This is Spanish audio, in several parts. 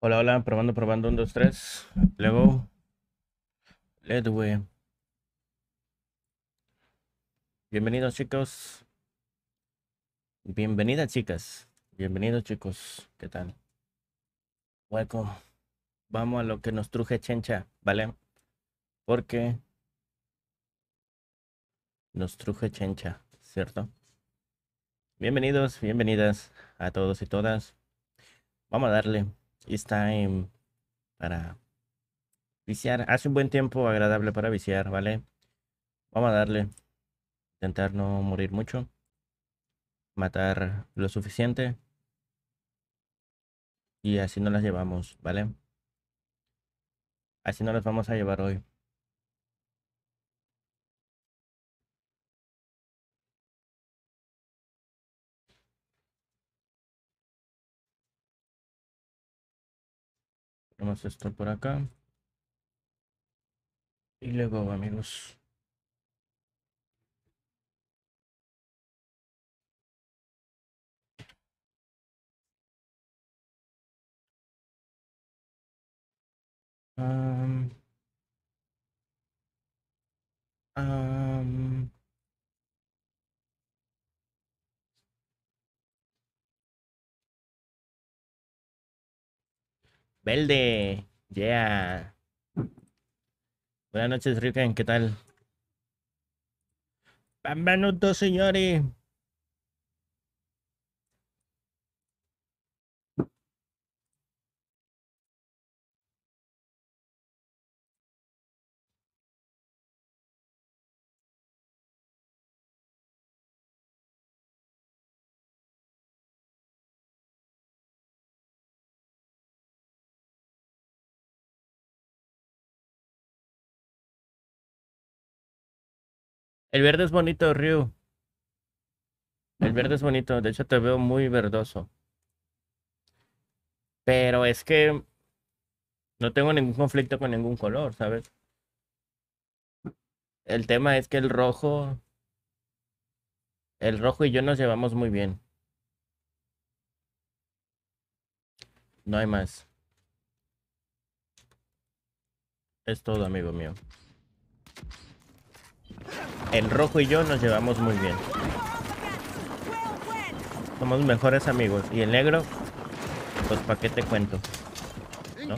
Hola, hola, probando, probando, un, dos, tres. Luego, let's go. Bienvenidos, chicos. Bienvenidas, chicas. Bienvenidos, chicos. ¿Qué tal? Welcome. Vamos a lo que nos truje Chencha, ¿vale? Porque nos truje Chencha, ¿cierto? Bienvenidos, bienvenidas a todos y todas. Vamos a darle. It's time para viciar. Hace un buen tiempo agradable para viciar, ¿vale? Vamos a darle. Intentar no morir mucho. Matar lo suficiente. Y así no las llevamos, ¿vale? Así no las vamos a llevar hoy. Ponemos esto por acá. Y luego, amigos. Um, um, Verde, yeah. Buenas noches, Ryuken, ¿qué tal? Bienvenidos, señores. El verde es bonito, Ryu. El verde es bonito, de hecho te veo muy verdoso. Pero es que no tengo ningún conflicto con ningún color, ¿sabes? El tema es que el rojo... El rojo y yo nos llevamos muy bien. No hay más. Es todo, amigo mío. El rojo y yo nos llevamos muy bien. Somos mejores amigos. Y el negro, pues para qué te cuento. ¿No?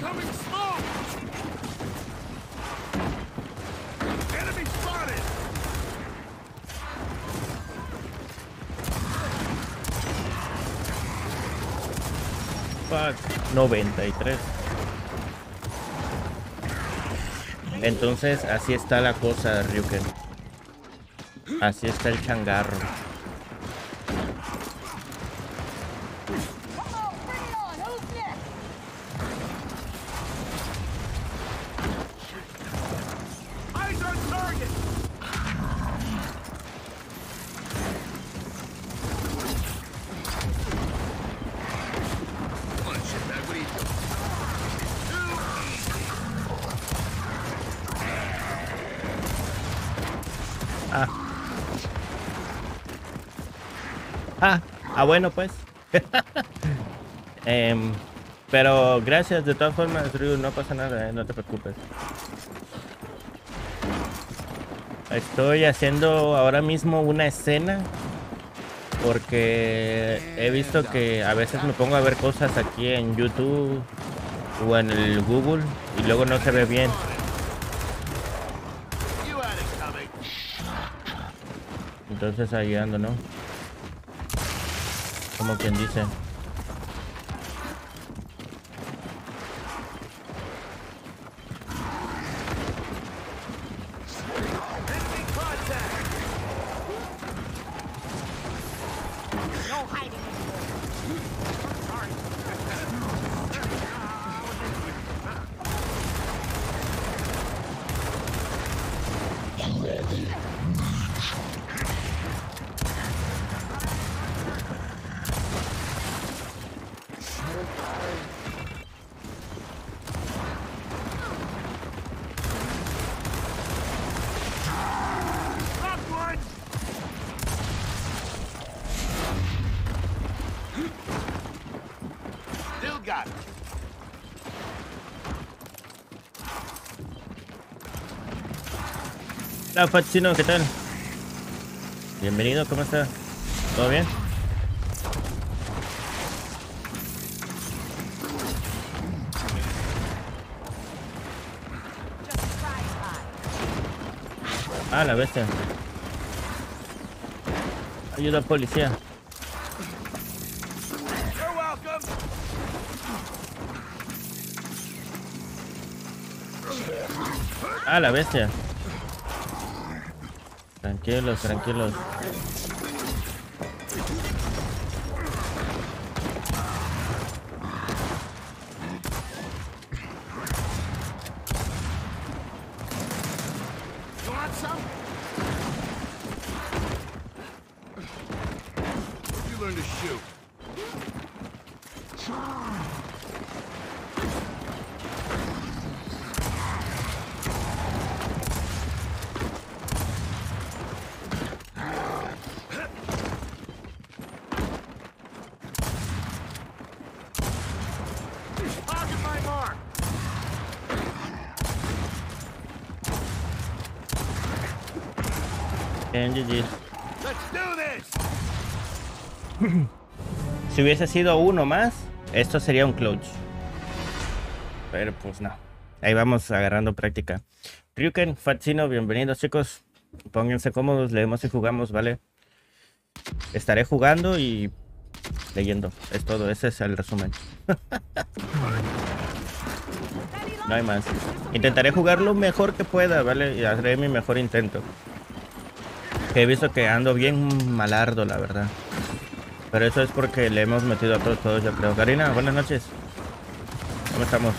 Fuck, 93. Entonces, así está la cosa, Ryuken. Así está el changarro. Ah, ah bueno pues. Em, pero gracias de todas formas, Ryu, no pasa nada, eh, no te preocupes. Estoy haciendo ahora mismo una escena porque he visto que a veces me pongo a ver cosas aquí en YouTube o en el Google y luego no se ve bien. Entonces ahí ando, ¿no? Como quien dice. Hola, Fachino, ¿qué tal? Bienvenido, ¿cómo está? ¿Todo bien? Ah, la bestia. Ayuda policía. Ah, la bestia. Tranquilos, tranquilos. Si hubiese sido uno más, esto sería un clutch. Pero pues no. Ahí vamos agarrando práctica. Ryuken, Fatsino, bienvenidos chicos. Pónganse cómodos, leemos y jugamos, ¿vale? Estaré jugando y leyendo. Es todo, ese es el resumen. no hay más. Intentaré jugar lo mejor que pueda, ¿vale? Y haré mi mejor intento. He visto que ando bien malardo, la verdad. Pero eso es porque le hemos metido a todos, todos yo creo. Karina, buenas noches. ¿Cómo estamos?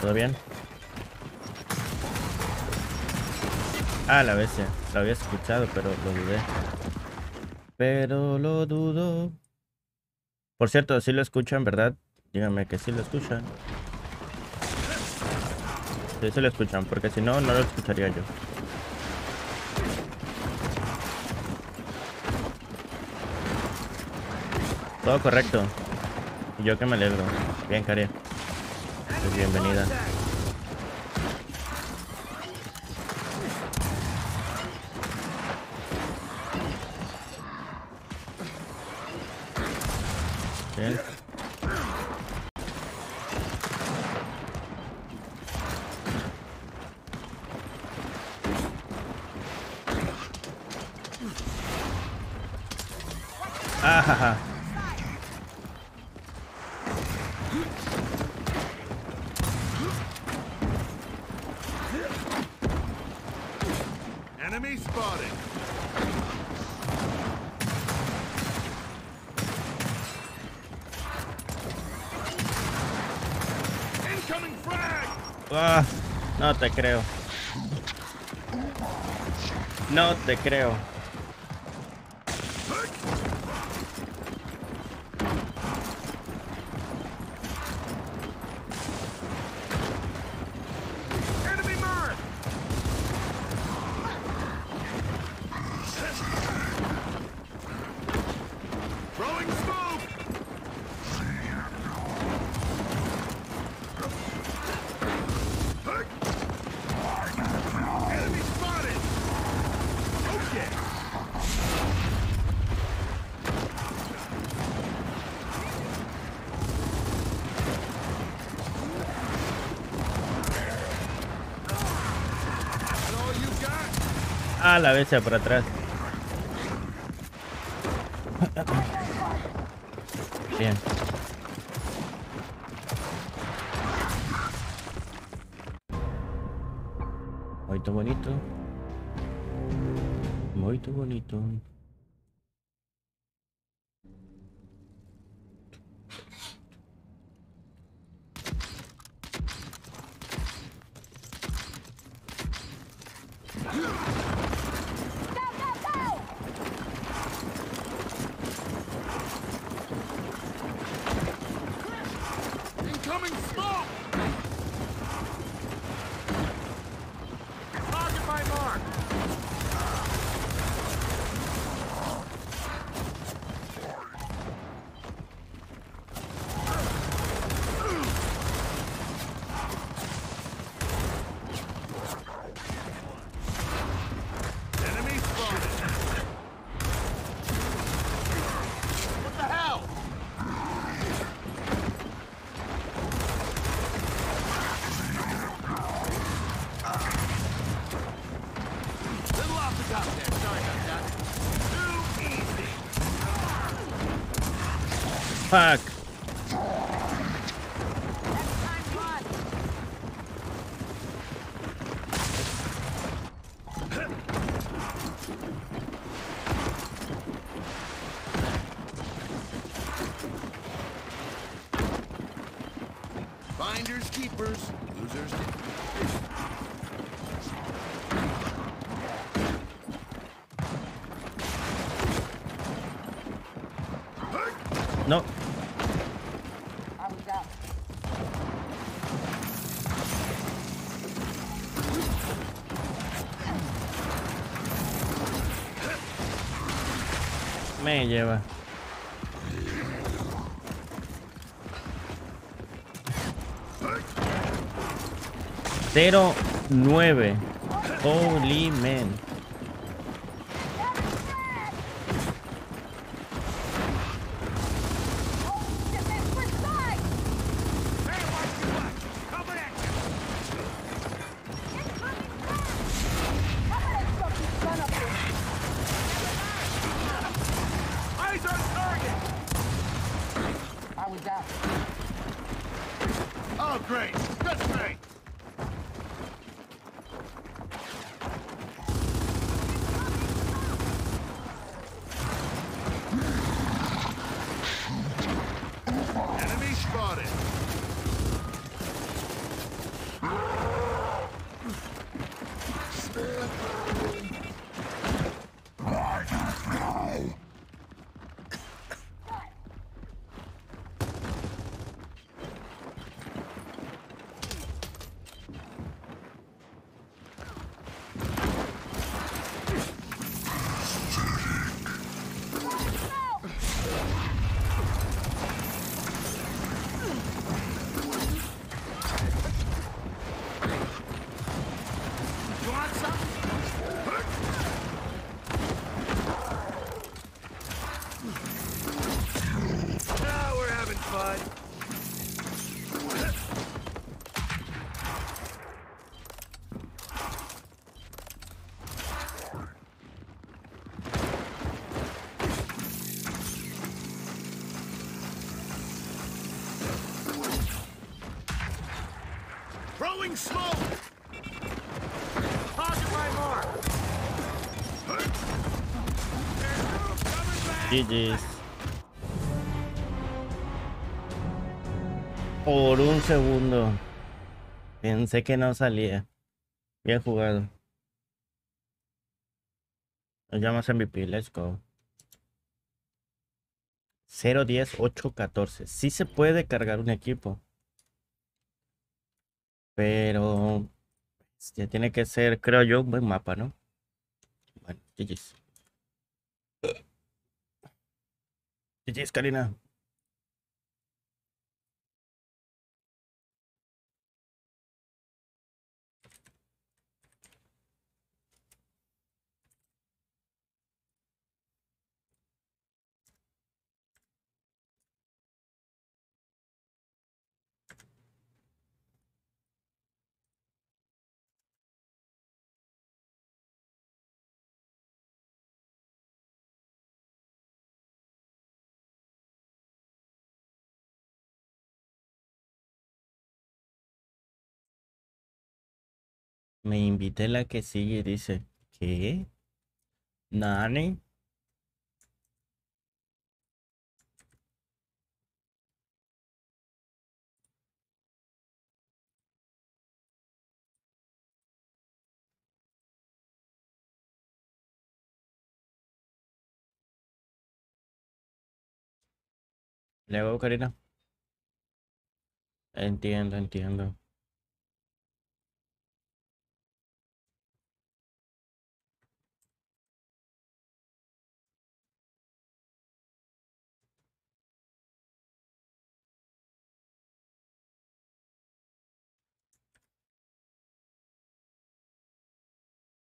¿Todo bien? Ah, la bestia. Lo había escuchado, pero lo dudé. Pero lo dudo. Por cierto, si lo escuchan, ¿verdad? Díganme que sí lo escuchan. Sí, sí lo escuchan, porque si no, no lo escucharía yo. Todo correcto. Y yo que me alegro. Bien, Cari. Pues bienvenida. Bien. Ajaja. Enemy spotted. Incoming frag. Ah, no te creo. No te creo. La bestia por atrás. Fuck. Finders keepers, losers get. No. I was out. Me lleva. Cero nueve. Holy man. GG's. Por un segundo. Pensé que no salía. Bien jugado. Nos llamas MVP, let's go. 0, 10, 8, 14. Sí se puede cargar un equipo. Pero ya tiene que ser, creo yo, un buen mapa, ¿no? Bueno, GG's. GG's, Karina. Me invité la que sigue dice, ¿qué? ¿Nani? ¿Le hago, Karina? Entiendo, entiendo.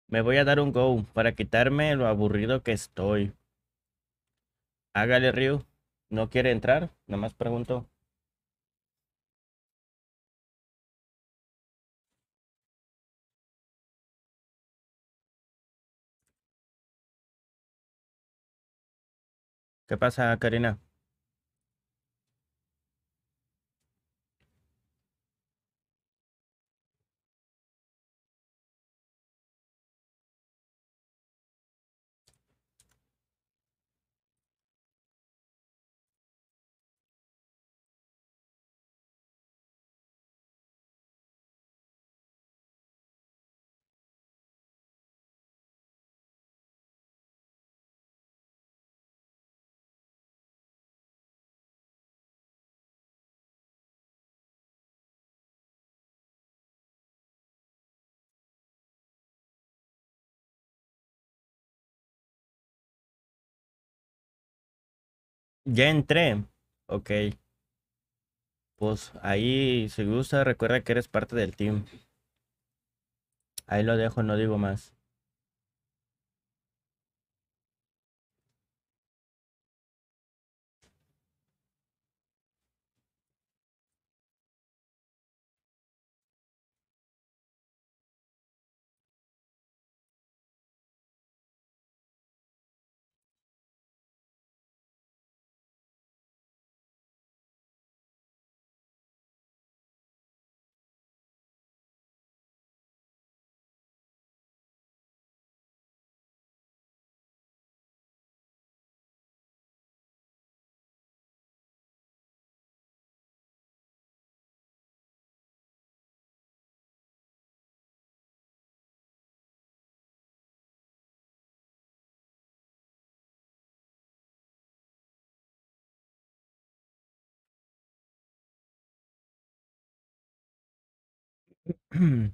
Me voy a dar un go para quitarme lo aburrido que estoy. Hágale, Ryu. ¿No quiere entrar? Nada más pregunto. ¿Qué pasa, Karina? Ya entré. Ok. Pues ahí, si gusta, recuerda que eres parte del team. Ahí lo dejo, no digo más.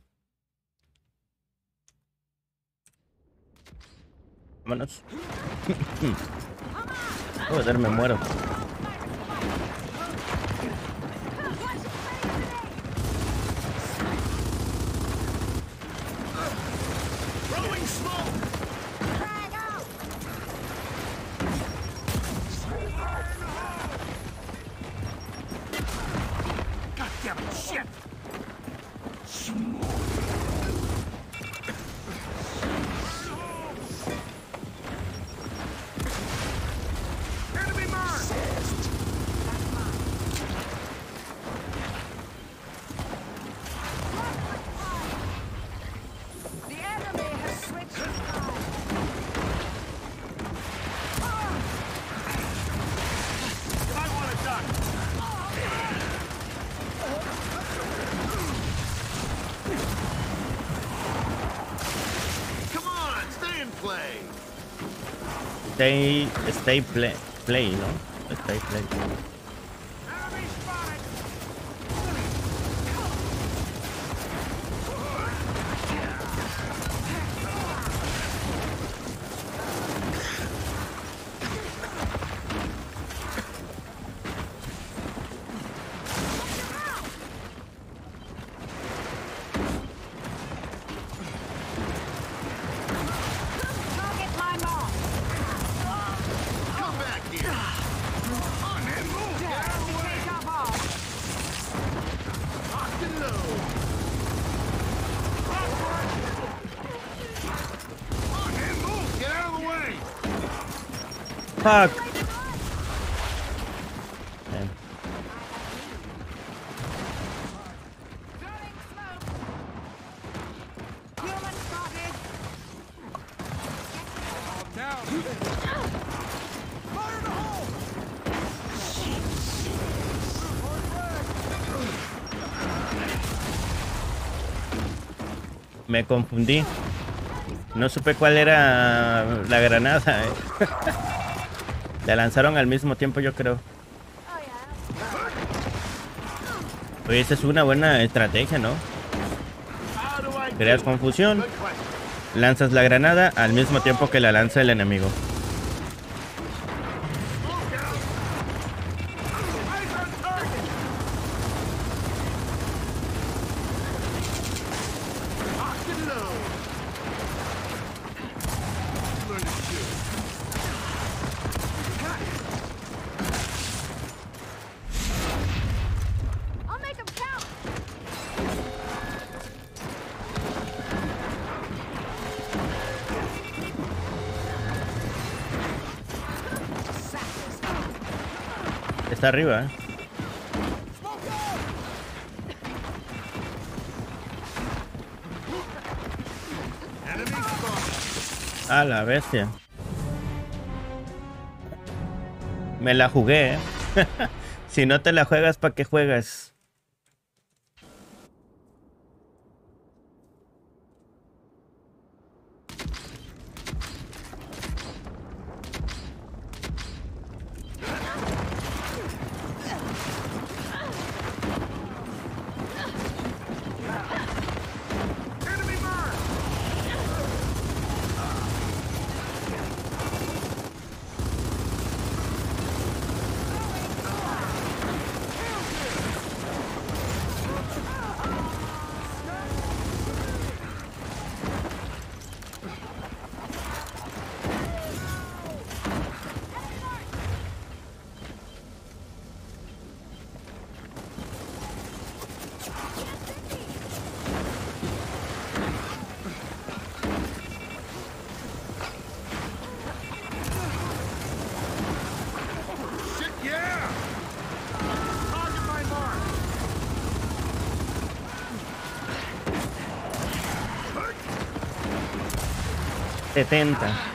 Vámonos. Joder, me muero. Stay, stay play, play, ¿no? Stay play. Me confundí. No supe cuál era la granada. eh. La lanzaron al mismo tiempo, yo creo. Oye, esa es una buena estrategia, ¿no? Creas confusión, lanzas la granada al mismo tiempo que la lanza el enemigo. Está arriba, ¿eh? A la bestia. Me la jugué, ¿eh? si no te la juegas, ¿para qué juegas? 70.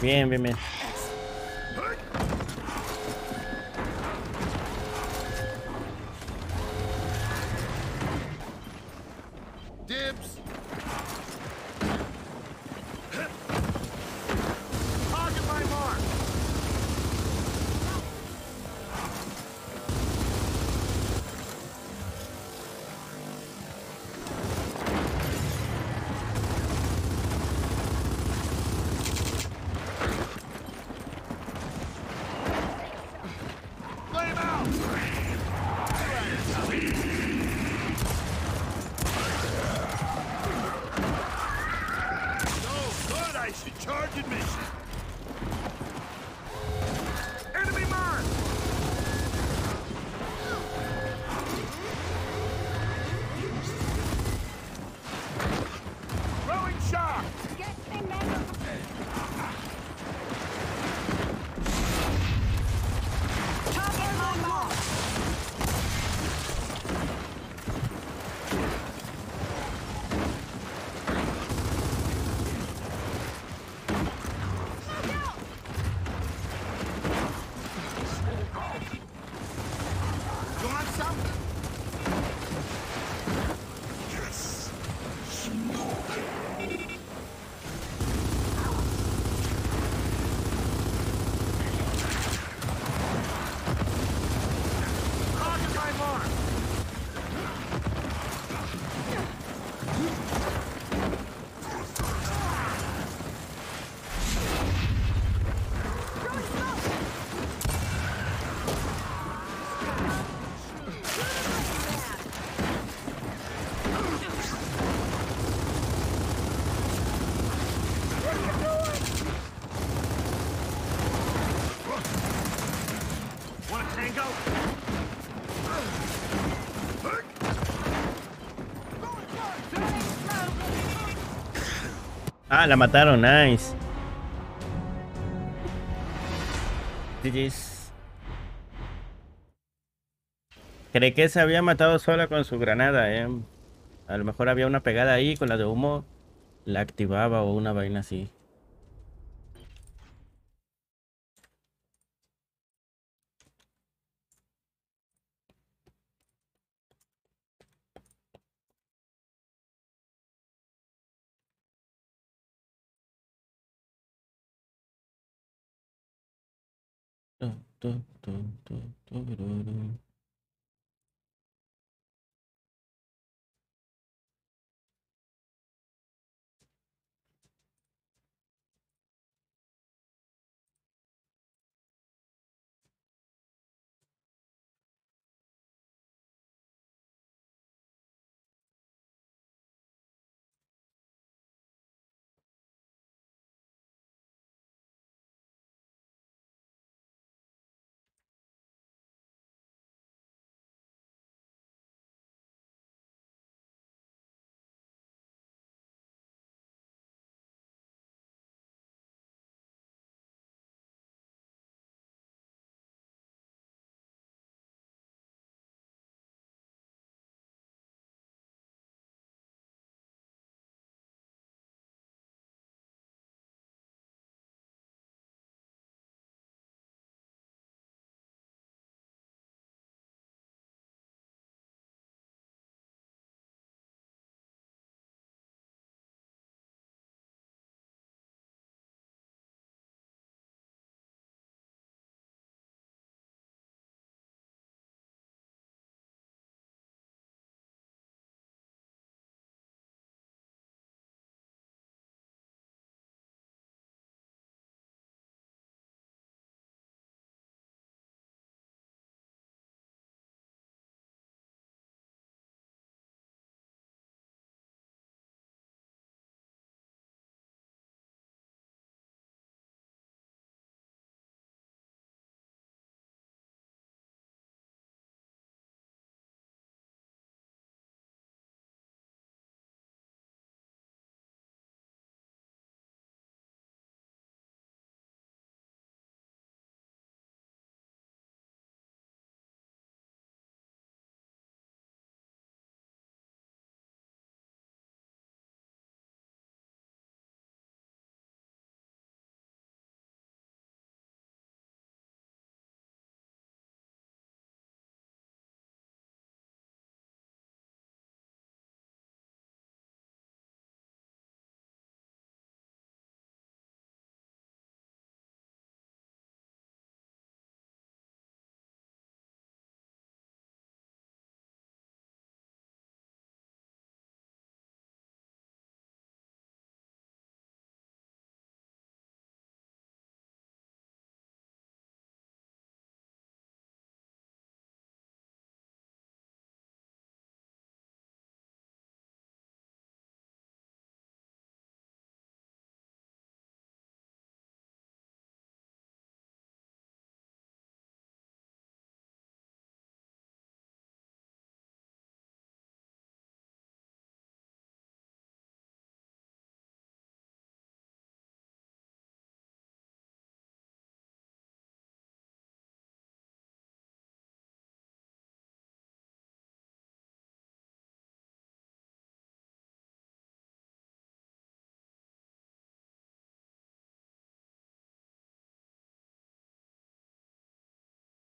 Bien, bien, bien. Ah, la mataron, nice. GG's. Creí que se había matado sola con su granada, eh. A lo mejor había una pegada ahí con la de humo. La activaba o una vaina así.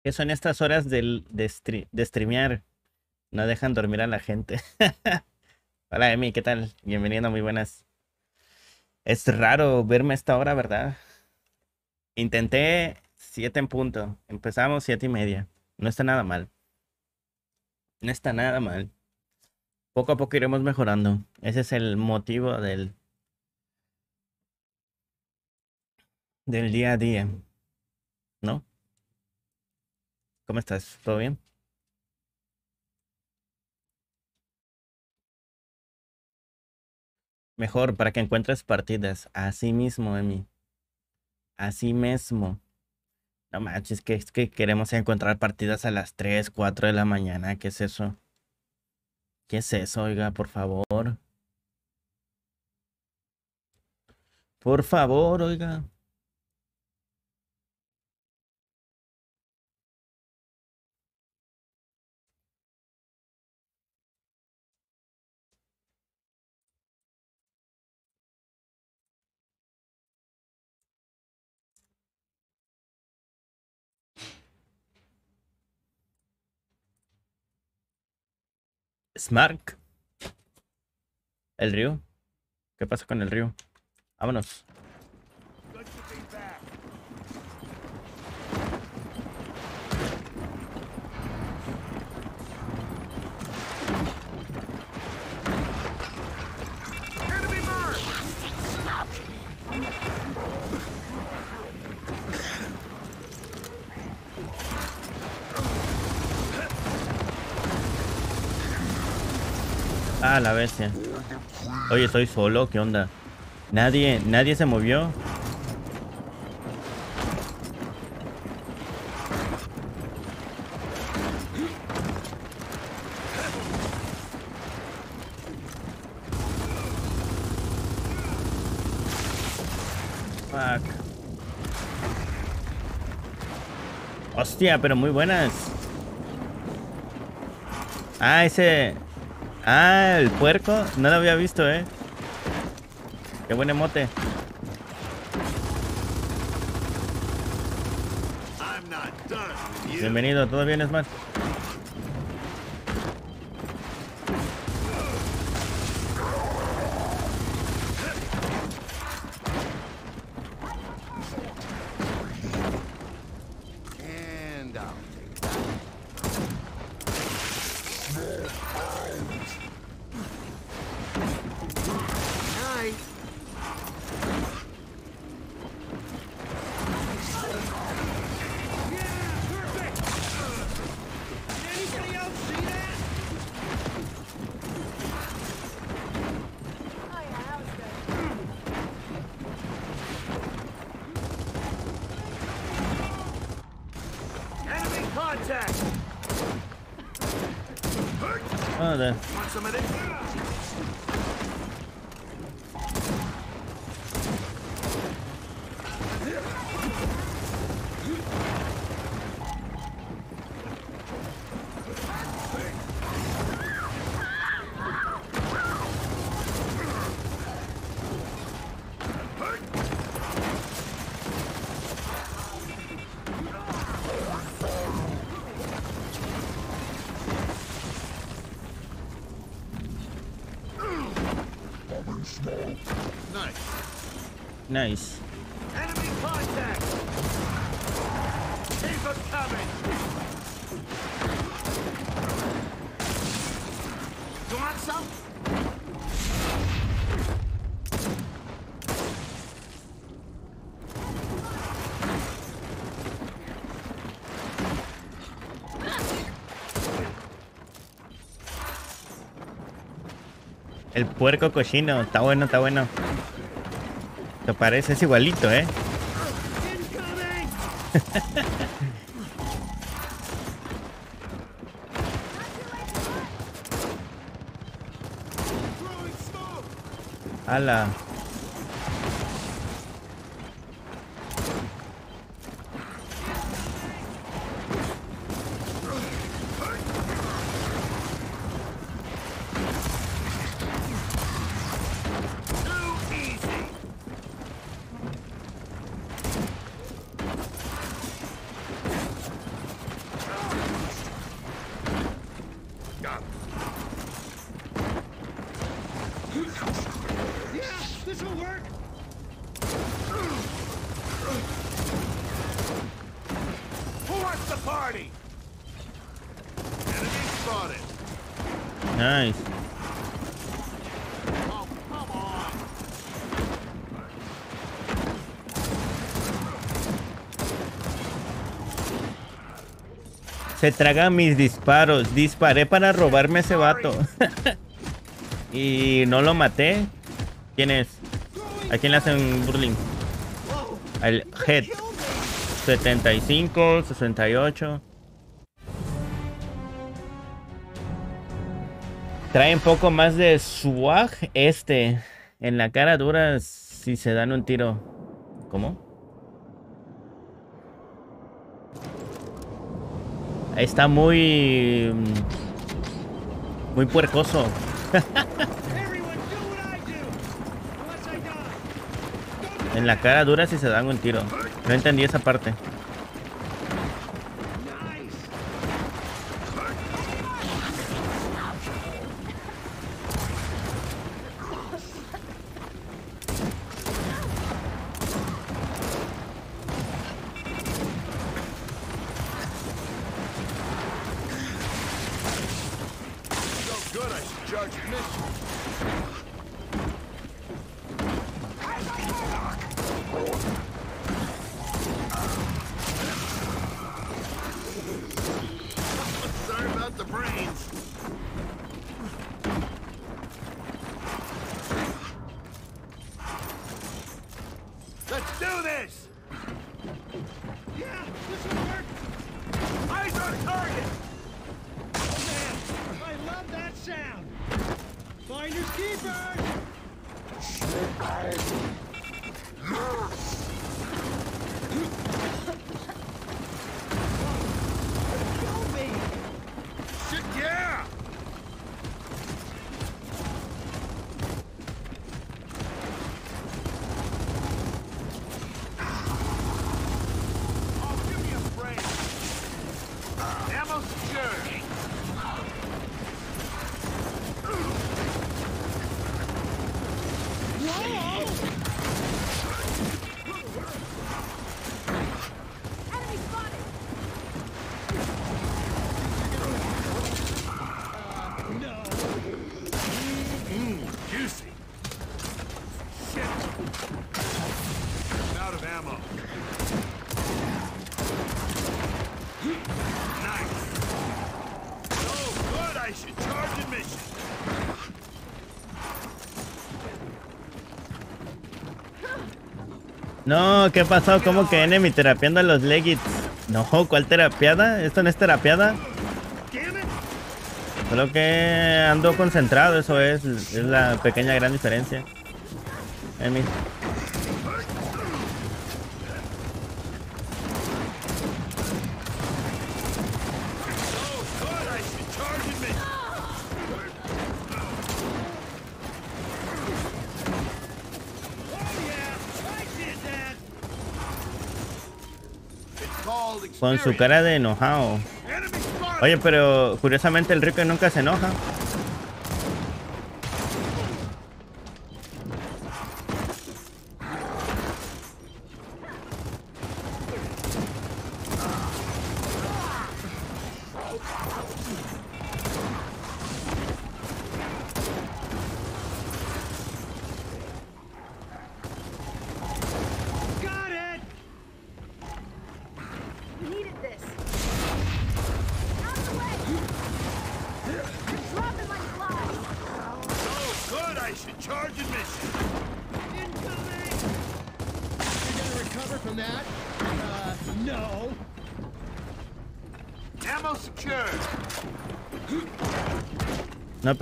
¿Qué son estas horas del, de, stre- de streamear? No dejan dormir a la gente. Hola, Emi, ¿qué tal? Bienvenido, muy buenas. Es raro verme a esta hora, ¿verdad? Intenté siete en punto. Empezamos siete y media. No está nada mal. No está nada mal. Poco a poco iremos mejorando. Ese es el motivo del, del día a día. ¿No? ¿Cómo estás? ¿Todo bien? Mejor para que encuentres partidas. Así mismo, Emi. Así mismo. No manches, que es que queremos encontrar partidas a las 3, 4 de la mañana. ¿Qué es eso? ¿Qué es eso, oiga, por favor? Por favor, oiga. Smark. El río. ¿Qué pasa con el río? Vámonos. Ah, la bestia. Oye, estoy solo, ¿qué onda? Nadie, nadie se movió. Hostia, pero muy buenas. Ah, ese. Ah, el puerco. No lo había visto, eh. Qué buen emote. Bienvenido, ¿todo bien, Smart? El puerco cochino. Está bueno, está bueno. Te parece, es igualito, eh. Incoming! Se traga mis disparos. Disparé para robarme ese vato. y no lo maté. ¿Quién es? ¿A quién le hacen burling? Al Head. 75, 68. Trae un poco más de swag este. En la cara dura si se dan un tiro. ¿Cómo? Está muy... mm, Muy puercoso. En la cara dura si se dan un tiro. No entendí esa parte. No, ¿qué pasó? ¿Cómo que enemy terapiando a los Legits? No, ¿cuál terapiada? ¿Esto no es terapiada? Solo que ando concentrado, eso es. Es la pequeña gran diferencia. Enemy. Con su cara de enojado. Oye, pero curiosamente el rico nunca se enoja.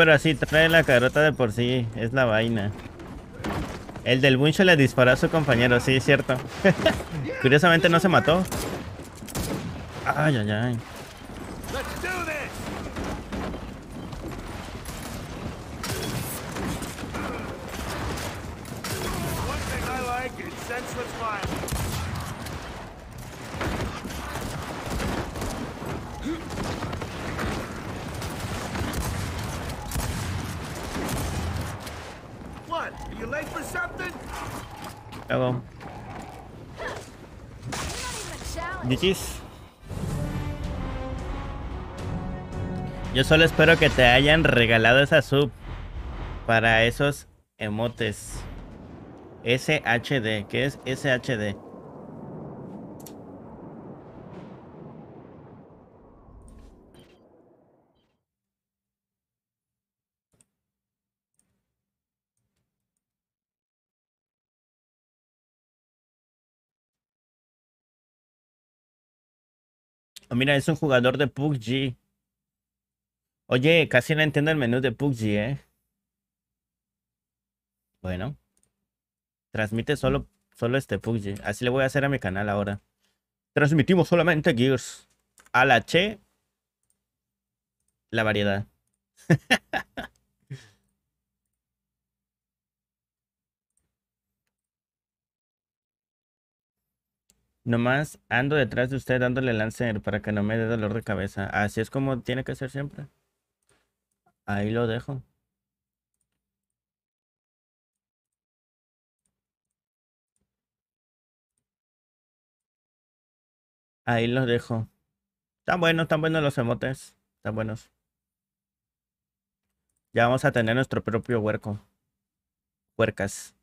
Pero así trae la carota de por sí. Es la vaina. El del buncho le disparó a su compañero, sí, es cierto. Curiosamente no se mató. Ay, ay, ay. Yo solo espero que te hayan regalado esa sub para esos emotes. SHD, ¿qué es SHD? Oh, mira, es un jugador de PUBG. Oye, casi no entiendo el menú de PUBG, ¿eh? Bueno. Transmite solo, solo este PUBG. Así le voy a hacer a mi canal ahora. Transmitimos solamente Gears. A la Che. La variedad. Nomás ando detrás de usted dándole lancer para que no me dé dolor de cabeza. Así es como tiene que ser siempre. Ahí lo dejo. Ahí los dejo. Están buenos, están buenos los emotes. Están buenos. Ya vamos a tener nuestro propio huerco. Huercas.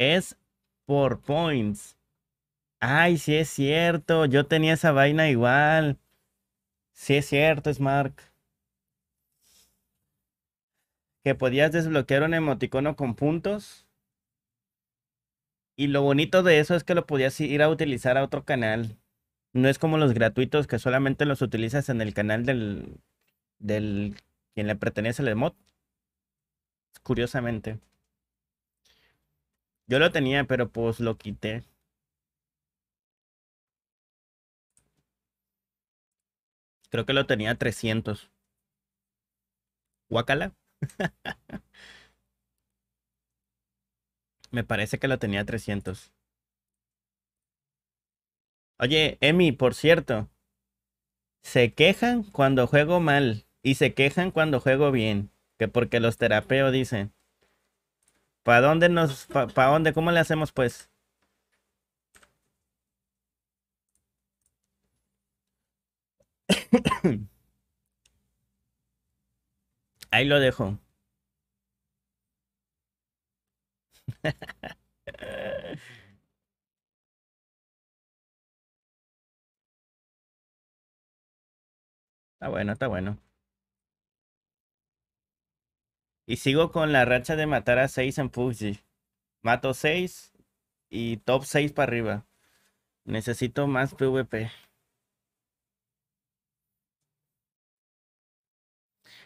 Es por points. Ay, sí es cierto. Yo tenía esa vaina igual. Sí es cierto, Smart. Que podías desbloquear un emoticono con puntos. Y lo bonito de eso es que lo podías ir a utilizar a otro canal. No es como los gratuitos que solamente los utilizas en el canal del, del quien le pertenece el emote. Curiosamente. Yo lo tenía, pero pues lo quité. Creo que lo tenía 300. Guacala. Me parece que lo tenía 300. Oye, Emi, por cierto. Se quejan cuando juego mal y se quejan cuando juego bien. Que porque los terapeo dicen. ¿Para dónde nos, para dónde, cómo le hacemos pues? Ahí lo dejo. Está bueno, está bueno. Y sigo con la racha de matar a 6 en PUBG. Mato 6 y top 6 para arriba. Necesito más PvP.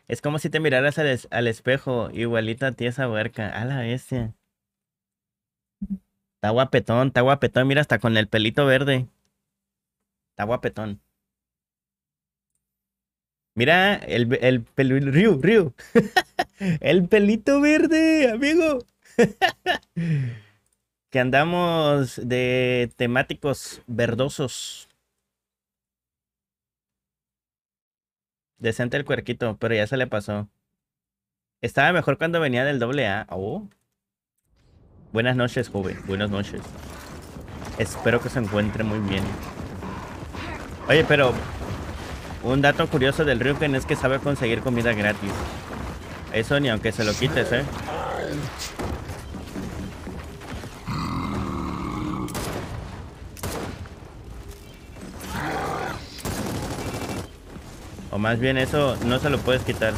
Es como si te miraras al espejo, igualita a ti esa huerca. A la bestia. Está guapetón, está guapetón. Mira, hasta con el pelito verde. Está guapetón. Mira, el, el Ryu, Ryu. El pelito verde, amigo. Que andamos de temáticos verdosos. Decente el cuerquito, pero ya se le pasó. Estaba mejor cuando venía del doble A. Oh. Buenas noches, joven. Buenas noches. Espero que se encuentre muy bien. Oye, pero un dato curioso del Ryuken es que sabe conseguir comida gratis. Eso ni aunque se lo quites, ¿eh? O más bien eso no se lo puedes quitar.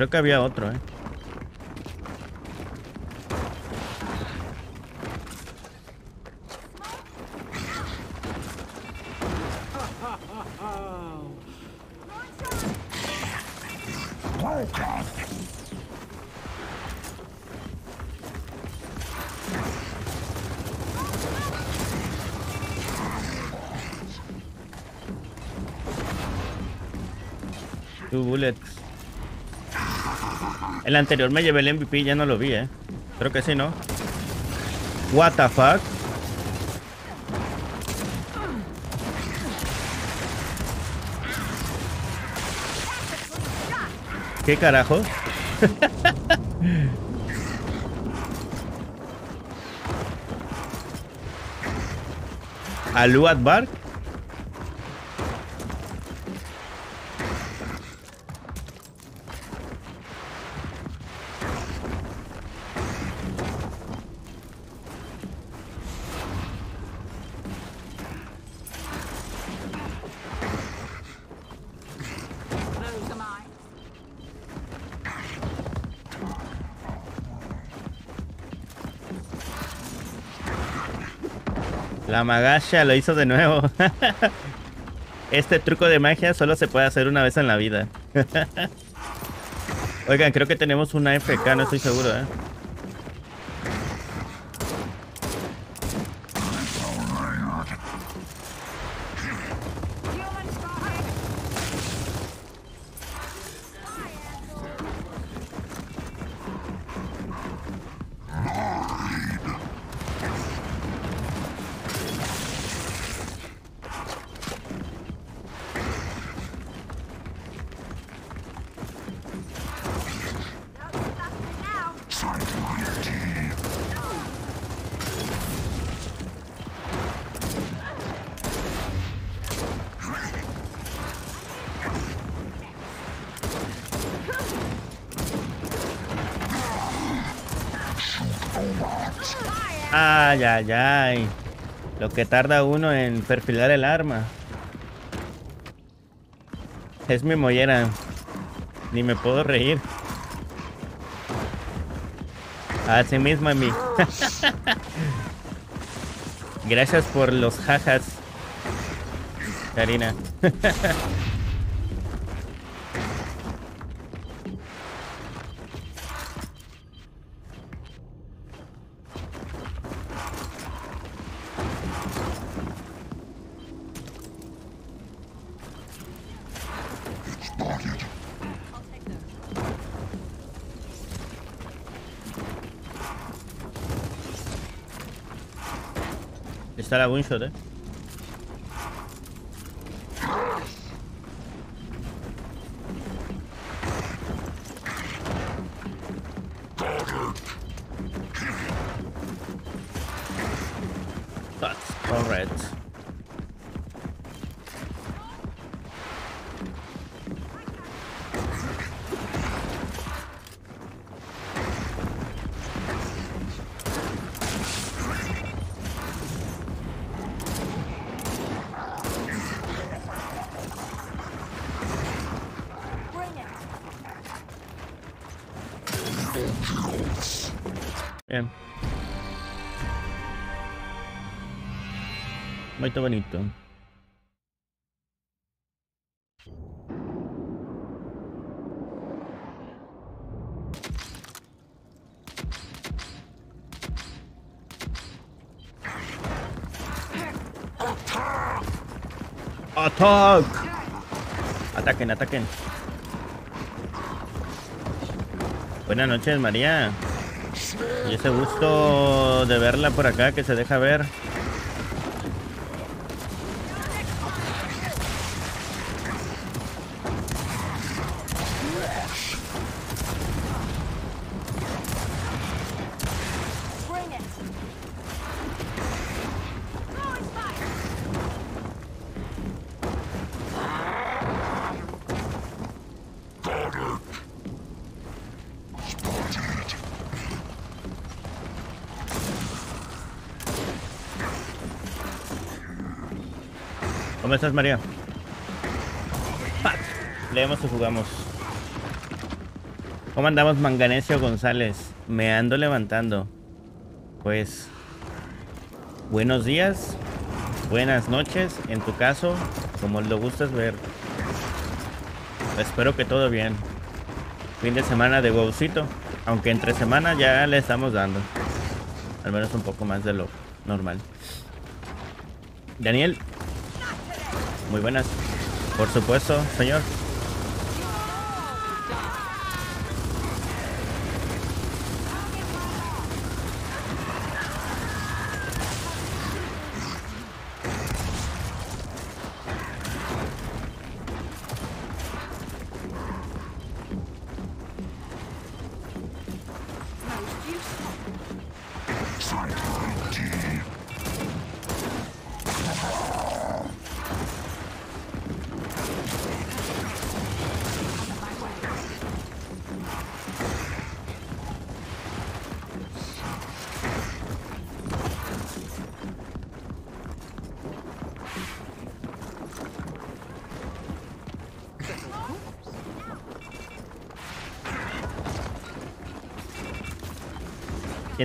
Creo que había otro, ¿eh? El anterior me llevé el MVP, ya no lo vi, eh. Creo que sí, ¿no? What the fuck? ¿Qué carajo? ¿Alu Adbar? La magasha lo hizo de nuevo. Este truco de magia solo se puede hacer una vez en la vida. Oigan, creo que tenemos una FK, no estoy seguro, ¿eh? Ay, ay. Lo que tarda uno en perfilar el arma. Es mi mollera. Ni me puedo reír. Así mismo a mí. Gracias por los jajas. Karina. Está la one shot, eh. Muy bonito. Attack! Ataquen, ataquen. Buenas noches, María. Y ese gusto de verla por acá que se deja ver. ¿Cómo estás, María? Leemos y jugamos. ¿Cómo andamos, Manganesio González? Me ando levantando. Pues, buenos días, buenas noches, en tu caso, como lo gustas ver. Espero que todo bien. Fin de semana de Goucito. Aunque entre semana ya le estamos dando. Al menos un poco más de lo normal. Daniel. Muy buenas. Por supuesto, señor.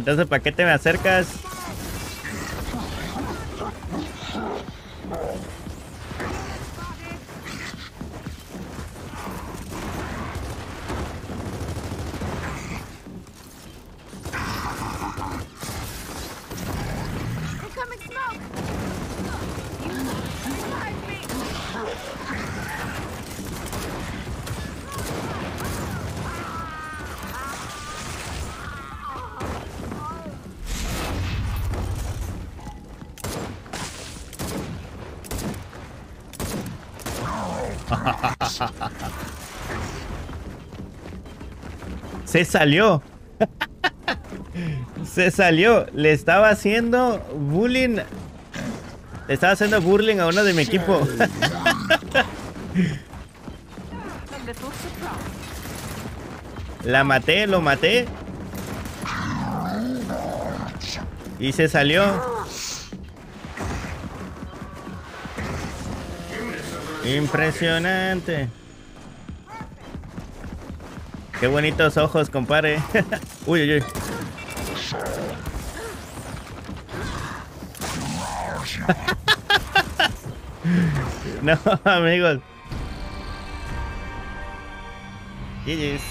Entonces, ¿para qué te me acercas? Se salió. Se salió. Le estaba haciendo bullying. Le estaba haciendo bullying a uno de mi equipo. La maté, lo maté. Y se salió. Impresionante. Qué bonitos ojos, compadre. uy, uy, uy. no, amigos. GG's.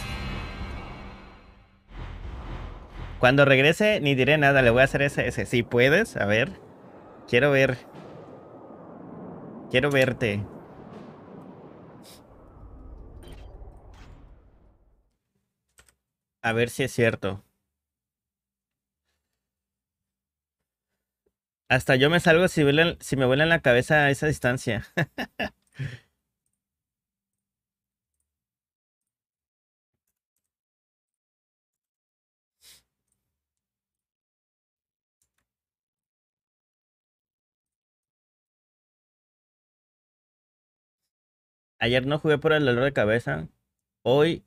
Cuando regrese, ni diré nada, le voy a hacer ese, ese. Si puedes, a ver. Quiero ver. Quiero verte. A ver si es cierto. Hasta yo me salgo si, me vuelan la cabeza a esa distancia. Ayer no jugué por el dolor de cabeza. Hoy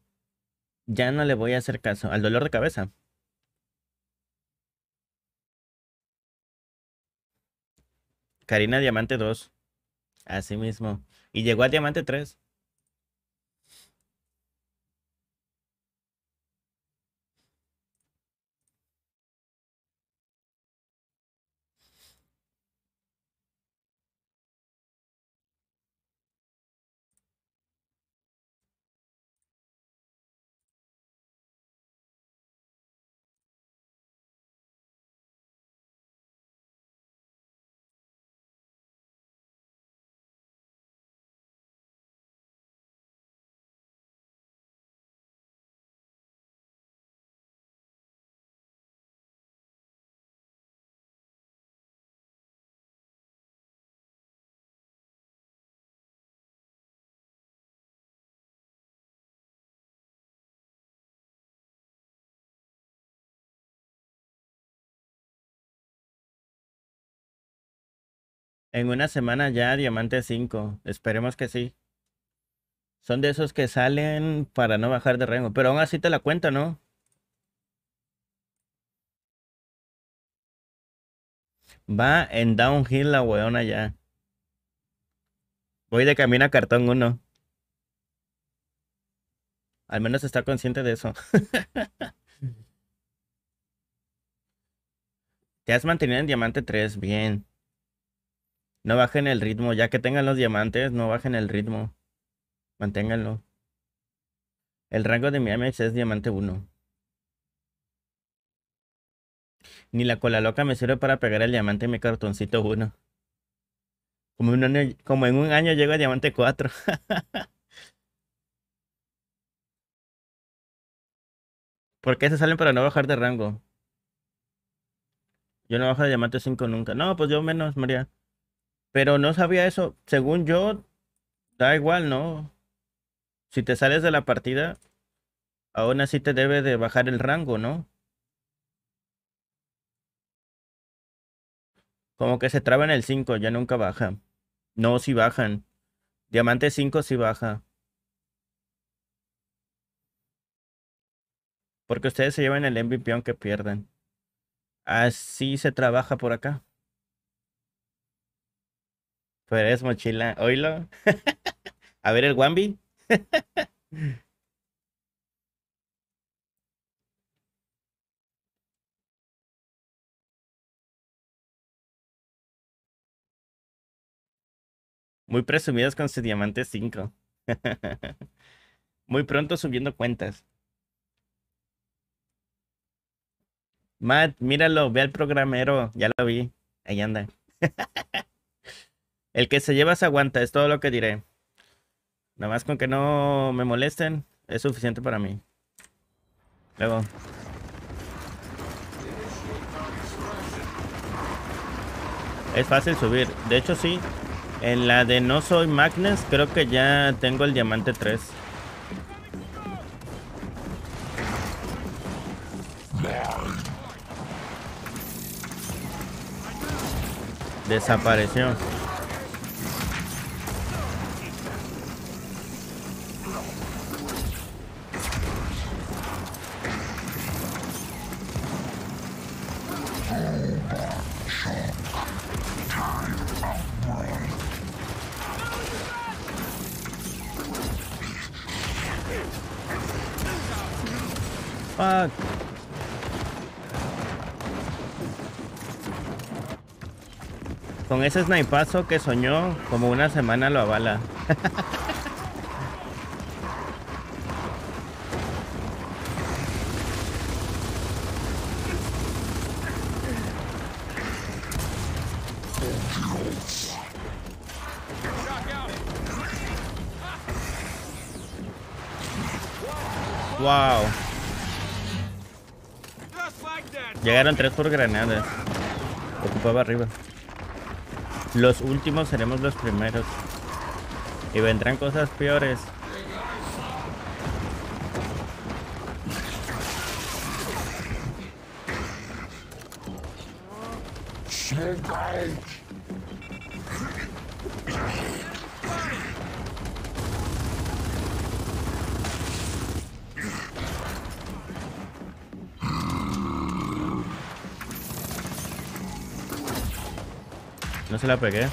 ya no le voy a hacer caso al dolor de cabeza. Karina Diamante 2. Así mismo. Y llegó a Diamante 3. En una semana ya Diamante 5. Esperemos que sí. Son de esos que salen para no bajar de rango. Pero aún así te la cuento, ¿no? Va en downhill la weona ya. Voy de camino a cartón 1. Al menos está consciente de eso. Te has mantenido en diamante 3, bien. No bajen el ritmo, ya que tengan los diamantes, no bajen el ritmo. Manténganlo. El rango de mi damage es diamante 1. Ni la cola loca me sirve para pegar el diamante en mi cartoncito 1. Como, en un año- como en un año llego a diamante 4. ¿Por qué se salen para no bajar de rango? Yo no bajo de diamante 5 nunca. No, pues yo menos, María. Pero no sabía eso. Según yo, da igual, ¿no? Si te sales de la partida, aún así te debe de bajar el rango, ¿no? Como que se traba en el 5, ya nunca baja. No, si bajan. Diamante 5 sí baja. Porque ustedes se llevan el MVP aunque pierdan. Así se trabaja por acá. Pero es mochila. Oílo. A ver el Wambi. Muy presumidos con su diamante 5. Muy pronto subiendo cuentas. Matt, míralo, ve al programero. Ya lo vi. Ahí anda. El que se lleva se aguanta, es todo lo que diré. Nada más con que no me molesten, es suficiente para mí. Luego. Es fácil subir. De hecho, sí. En la de No Soy Magnus, creo que ya tengo el diamante 3. Desapareció. Fuck. Con ese snipazo que soñó, como una semana lo avala. Wow. Llegaron tres por granadas. Ocupaba arriba. Los últimos seremos los primeros. Y vendrán cosas peores. La pegué.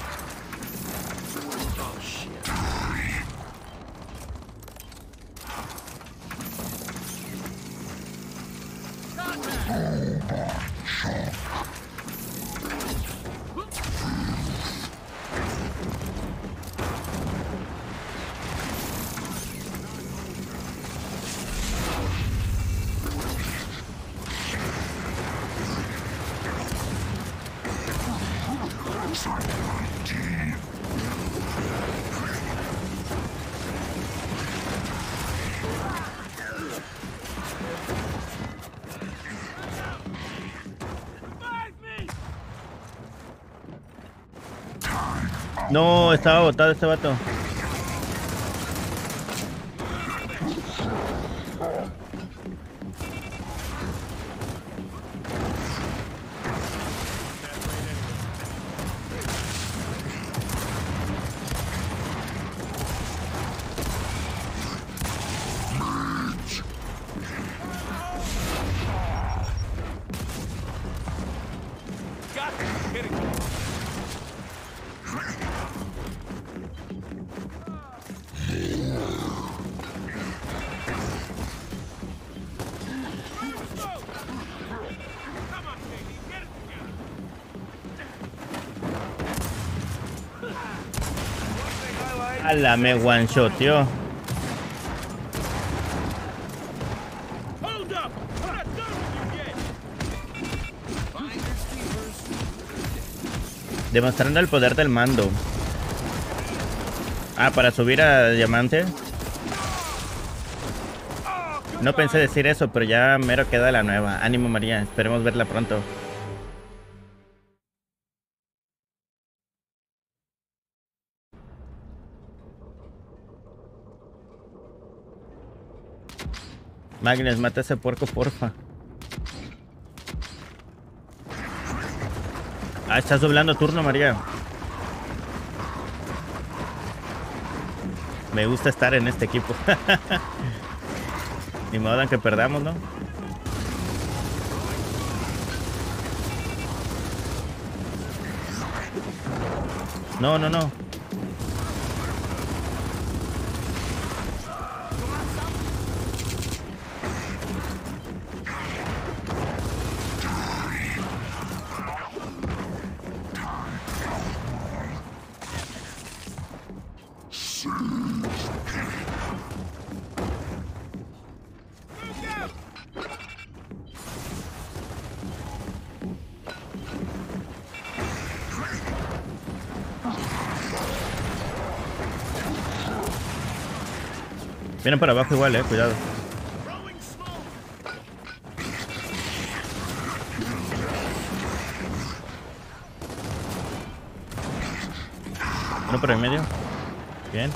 Botado este vato. Ala, me one you yet! Demostrando el poder del mando. Ah, para subir a diamante. No pensé decir eso, pero ya mero queda la nueva. Ánimo María, esperemos verla pronto. Magnus, mata a ese puerco, porfa. Ah, estás doblando turno, María. Me gusta estar en este equipo. Ni modo que perdamos, ¿no? No, no, no. Vienen para abajo igual, eh, cuidado. Uno por el medio. Bien.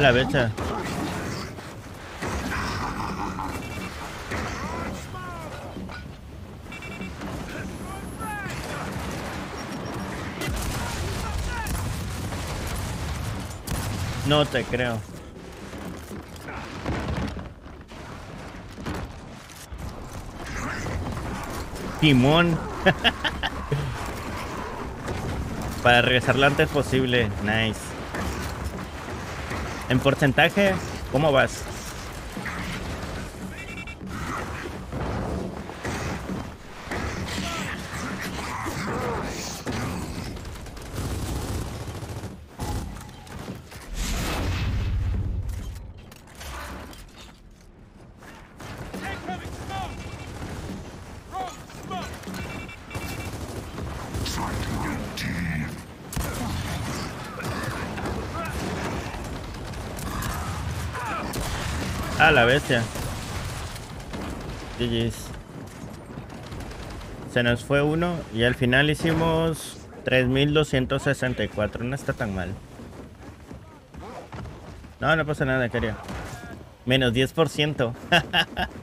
La becha. No te creo. Timón. Para regresar lo antes posible. Nice. En porcentaje, ¿cómo vas? A la bestia. GG's. Se nos fue uno y al final hicimos 3264. No está tan mal. No, no pasa nada, quería. Menos 10%.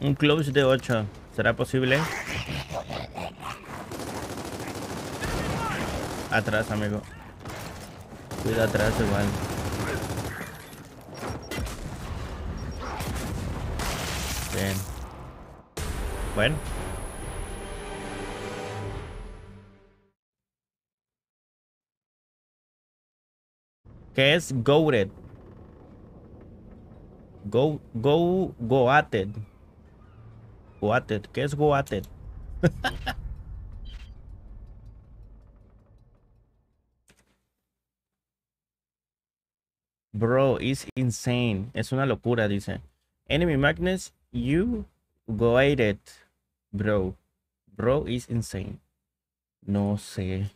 Un close de 8. ¿Será posible? Atrás, amigo. Cuida atrás igual. Bien. Bueno. ¿Qué es Goated? Go, go, goated. Goated. ¿Qué es goated? Bro, is insane. Es una locura, dice. Enemy Magnus, you go at it, bro. Bro is insane. No sé.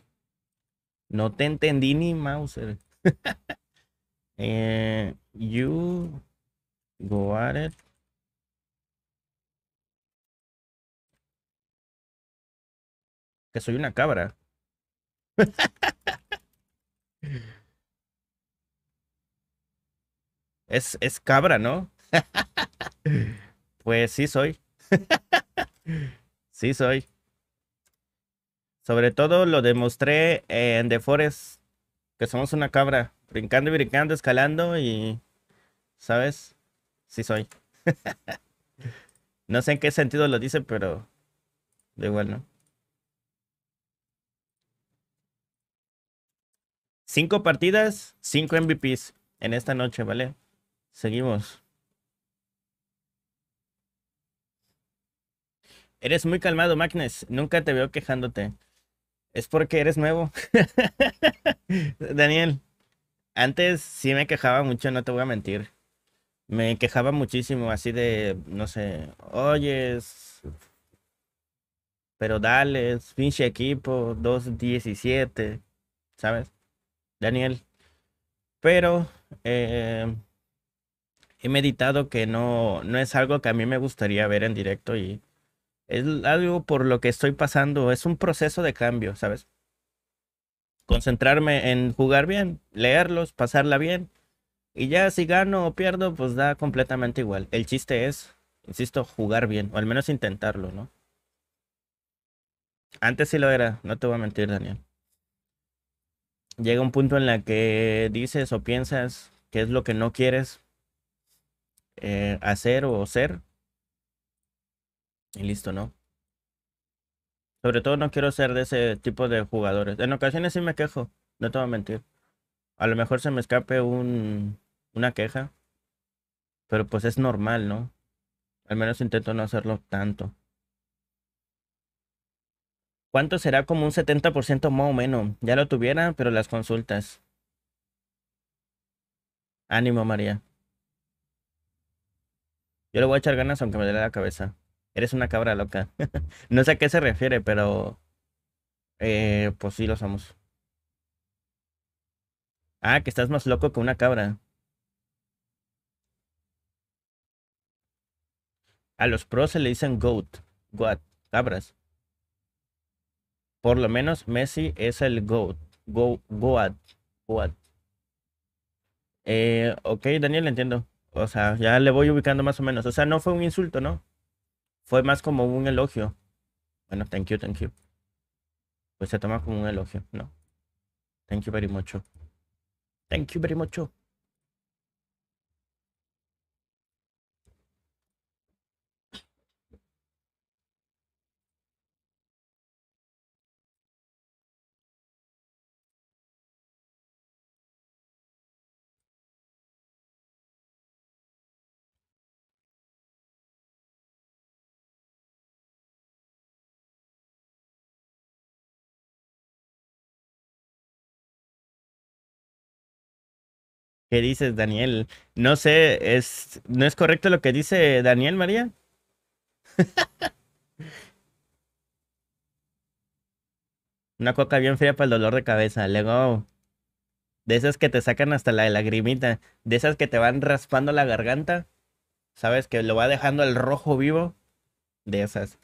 No te entendí ni Mauser. eh, you go Que soy una cabra. Es, es cabra, ¿no? Pues sí soy. Sí soy. Sobre todo lo demostré en The Forest, que somos una cabra, brincando y brincando, escalando y... ¿Sabes? Sí soy. No sé en qué sentido lo dice, pero... Da igual, ¿no? Cinco partidas, cinco MVPs en esta noche, ¿vale? Seguimos. Eres muy calmado, Magnus. Nunca te veo quejándote. Es porque eres nuevo. Daniel, antes sí me quejaba mucho, no te voy a mentir. Me quejaba muchísimo, así de, no sé, oyes, pero dale, pinche equipo, 2-17, ¿sabes? Daniel. Pero eh, he meditado que no, no es algo que a mí me gustaría ver en directo y es algo por lo que estoy pasando, es un proceso de cambio, ¿sabes? Concentrarme en jugar bien, leerlos, pasarla bien. Y ya si gano o pierdo, pues da completamente igual. El chiste es, insisto, jugar bien, o al menos intentarlo, ¿no? Antes sí lo era, no te voy a mentir, Daniel. Llega un punto en la que dices o piensas qué es lo que no quieres eh, hacer o ser. Y listo, ¿no? Sobre todo no quiero ser de ese tipo de jugadores. En ocasiones sí me quejo, no te voy a mentir. A lo mejor se me escape un, una queja, pero pues es normal, ¿no? Al menos intento no hacerlo tanto. ¿Cuánto será como un 70% más o menos? Ya lo tuviera, pero las consultas. Ánimo, María. Yo le voy a echar ganas aunque me dé la cabeza. Eres una cabra loca. no sé a qué se refiere, pero... Eh, pues sí lo somos. Ah, que estás más loco que una cabra. A los pros se le dicen goat. Goat. Cabras. Por lo menos Messi es el GOAT. Go, goat. Goat. Eh, ok, Daniel, entiendo. O sea, ya le voy ubicando más o menos. O sea, no fue un insulto, ¿no? Fue más como un elogio. Bueno, thank you, thank you. Pues se toma como un elogio, ¿no? Thank you very much. Thank you very much. ¿Qué dices, Daniel? No sé, es, ¿no es correcto lo que dice Daniel, María? Una coca bien fría para el dolor de cabeza. Luego, de esas que te sacan hasta la lagrimita. De esas que te van raspando la garganta. ¿Sabes? Que lo va dejando el rojo vivo. De esas.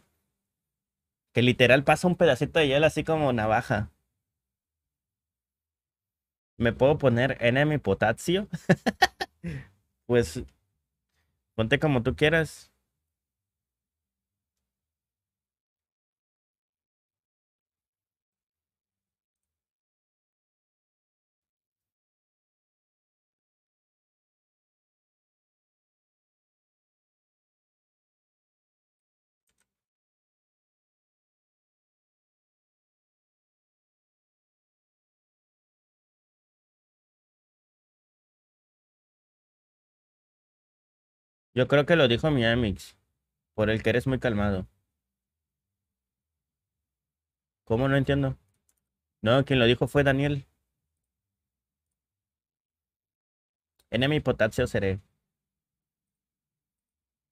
Que literal pasa un pedacito de hielo así como navaja. ¿Me puedo poner enemy potasio? pues ponte como tú quieras. Yo creo que lo dijo mi Amix, por el que eres muy calmado. ¿Cómo no entiendo? No, quien lo dijo fue Daniel. Enemy potasio seré.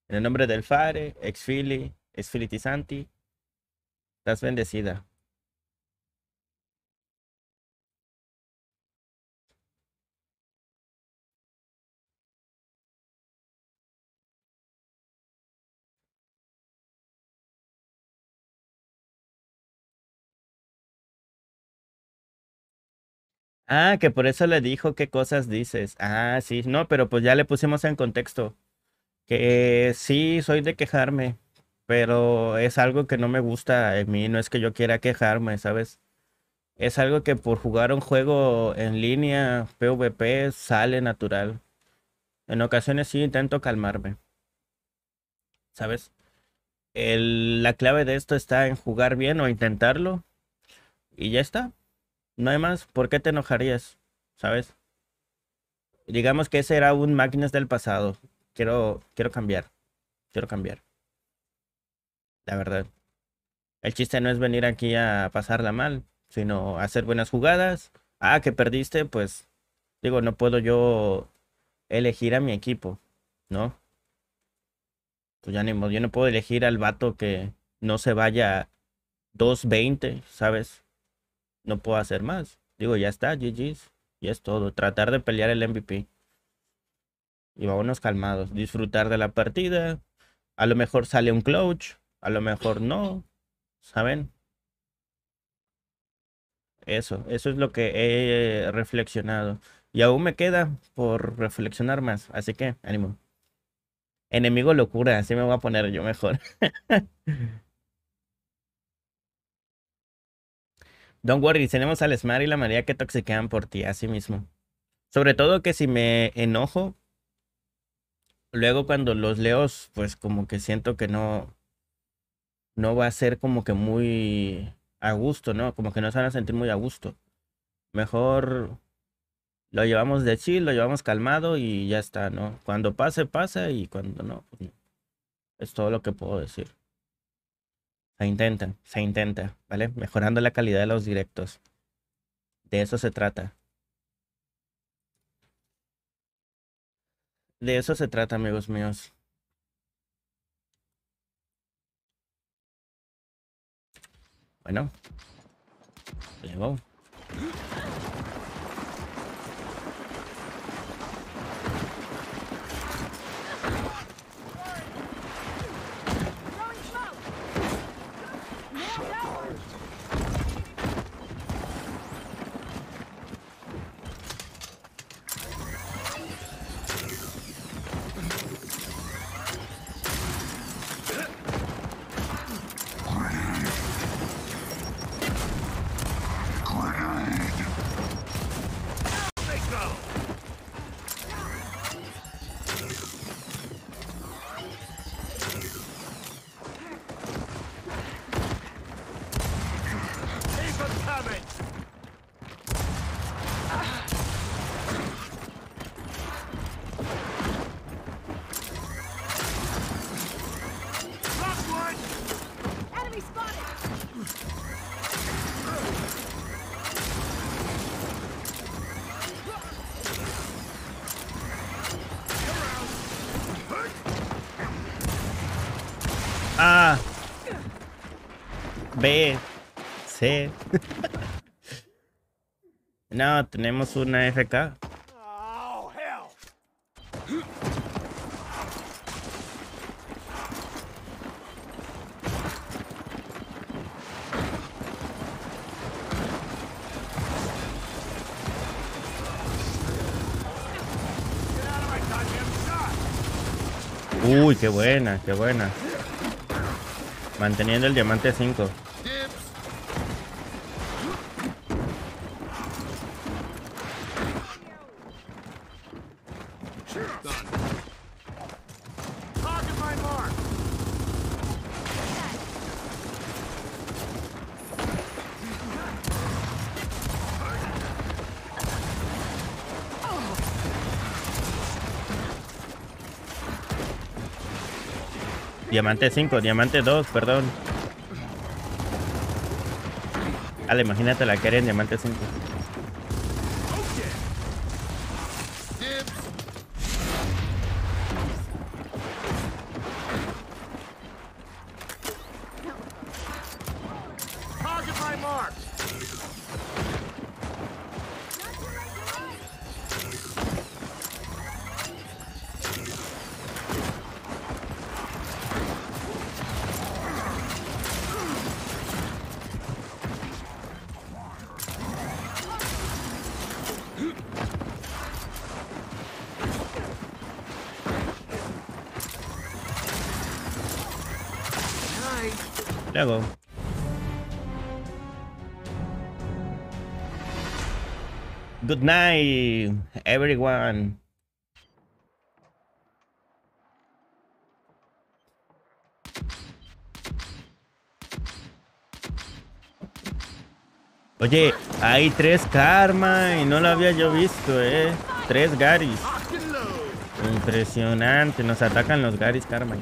En el nombre del Fare, exfili, exfilitizanti, estás bendecida. Ah, que por eso le dijo qué cosas dices. Ah, sí, no, pero pues ya le pusimos en contexto. Que sí, soy de quejarme, pero es algo que no me gusta en mí, no es que yo quiera quejarme, ¿sabes? Es algo que por jugar un juego en línea, PvP, sale natural. En ocasiones sí intento calmarme, ¿sabes? La clave de esto está en jugar bien o intentarlo y ya está. No hay más. ¿Por qué te enojarías? ¿Sabes? Digamos que ese era un máquinas del pasado. Quiero, quiero cambiar. Quiero cambiar. La verdad. El chiste no es venir aquí a pasarla mal, sino hacer buenas jugadas. Ah, que perdiste, pues digo, no puedo yo elegir a mi equipo, ¿no? Pues ya ni modo, yo no puedo elegir al vato que no se vaya 2.20, ¿sabes? No puedo hacer más. Digo, ya está, GG's. Y es todo. Tratar de pelear el MVP. Y vámonos calmados. Disfrutar de la partida. A lo mejor sale un clutch. A lo mejor no. ¿Saben? Eso, eso es lo que he reflexionado. Y aún me queda por reflexionar más. Así que, ánimo. Enemigo locura, así me voy a poner yo mejor. Don't worry, tenemos al Smart y la María que toxiquean por ti, así mismo. Sobre todo que si me enojo, luego cuando los leo, pues como que siento que no, no va a ser como que muy a gusto, ¿no? Como que no se van a sentir muy a gusto. Mejor lo llevamos de chill, lo llevamos calmado y ya está, ¿no? Cuando pase, pasa y cuando no, pues no. Es todo lo que puedo decir. Se intenta, se intenta, ¿vale? Mejorando la calidad de los directos. De eso se trata. De eso se trata, amigos míos. Bueno. B. C. no, tenemos una FK. Oh. Uy, qué buena, qué buena. Manteniendo el diamante 5. Diamante 5, diamante 2, perdón. Ale, imagínate la que era en Diamante 5. Luego. Good night, everyone. Oye, hay tres karma y no lo había yo visto, eh. Tres Garis. Load. Impresionante, nos atacan los Garis karma.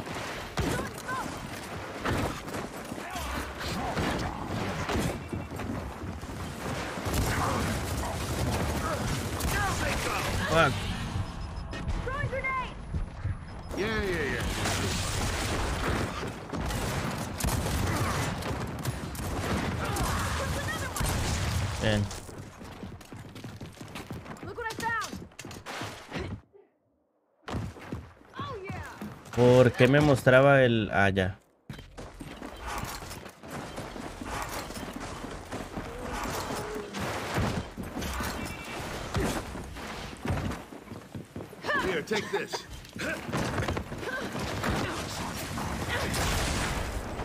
Yeah, yeah, yeah! ¿Por qué me mostraba el... Ah, ya.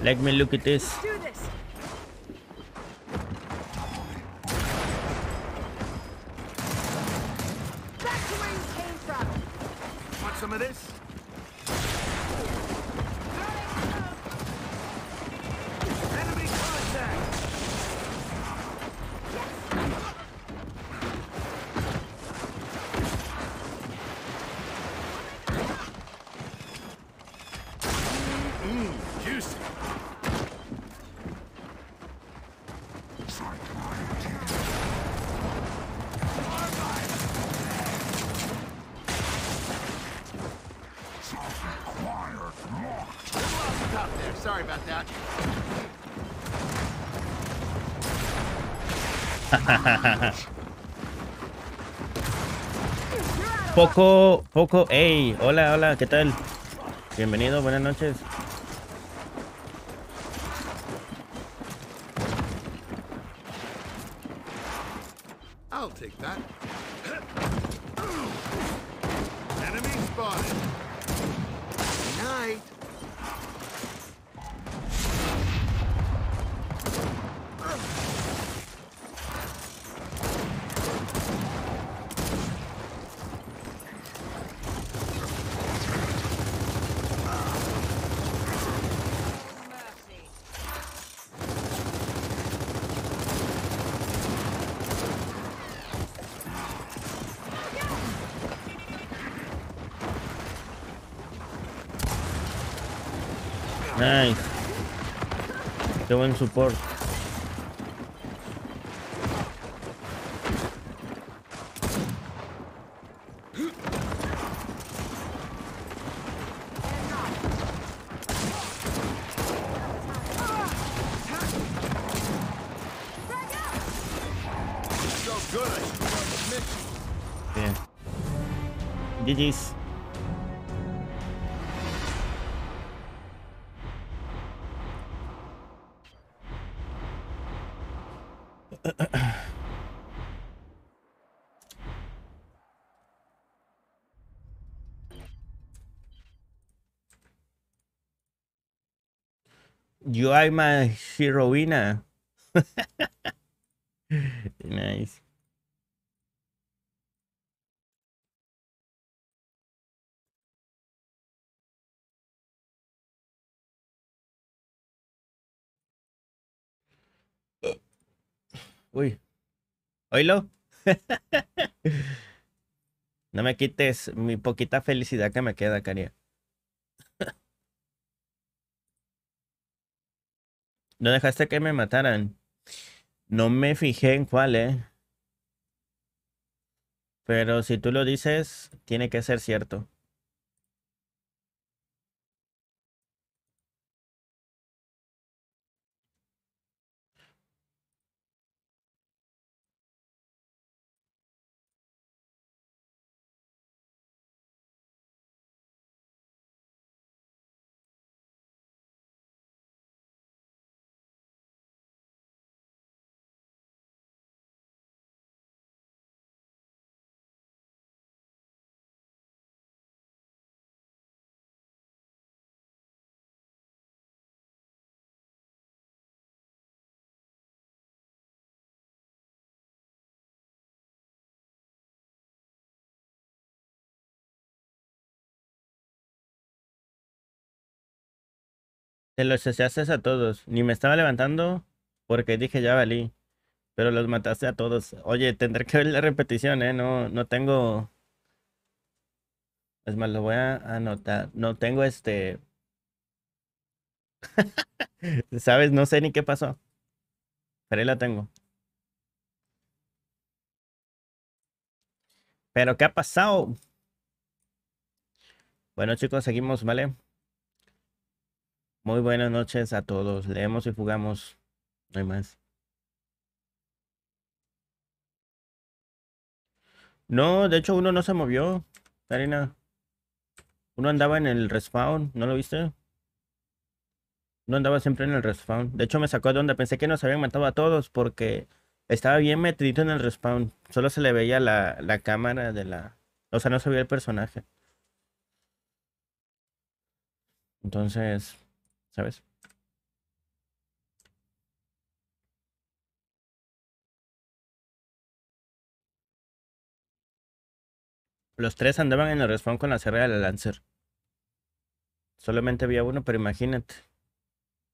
Let me look at this. Poco, poco, hey, hola, hola, ¿qué tal? Bienvenido, buenas noches. I'll take that. Enemy spotted. Night. Nice. Qué buen support. You are my heroina. nice. Uy. Oílo. No me quites mi poquita felicidad que me queda, Caria. No dejaste que me mataran. No me fijé en cuál, eh. Pero si tú lo dices, tiene que ser cierto. Te los haces a todos. Ni me estaba levantando porque dije ya valí. Pero los mataste a todos. Oye, tendré que ver la repetición, ¿eh? No, no tengo. Es más, lo voy a anotar. No tengo este. ¿Sabes? No sé ni qué pasó. Pero ahí la tengo. Pero ¿qué ha pasado? Bueno, chicos, seguimos, ¿vale? Muy buenas noches a todos. Leemos y jugamos. No hay más. No, de hecho uno no se movió, Karina. Uno andaba en el respawn, ¿no lo viste? Uno andaba siempre en el respawn. De hecho me sacó de donde pensé que nos habían matado a todos porque estaba bien metidito en el respawn. Solo se le veía la, la cámara de la... O sea, no se veía el personaje. Entonces, ¿sabes? Los tres andaban en el respawn con la sierra de la Lancer. Solamente había uno, pero imagínate.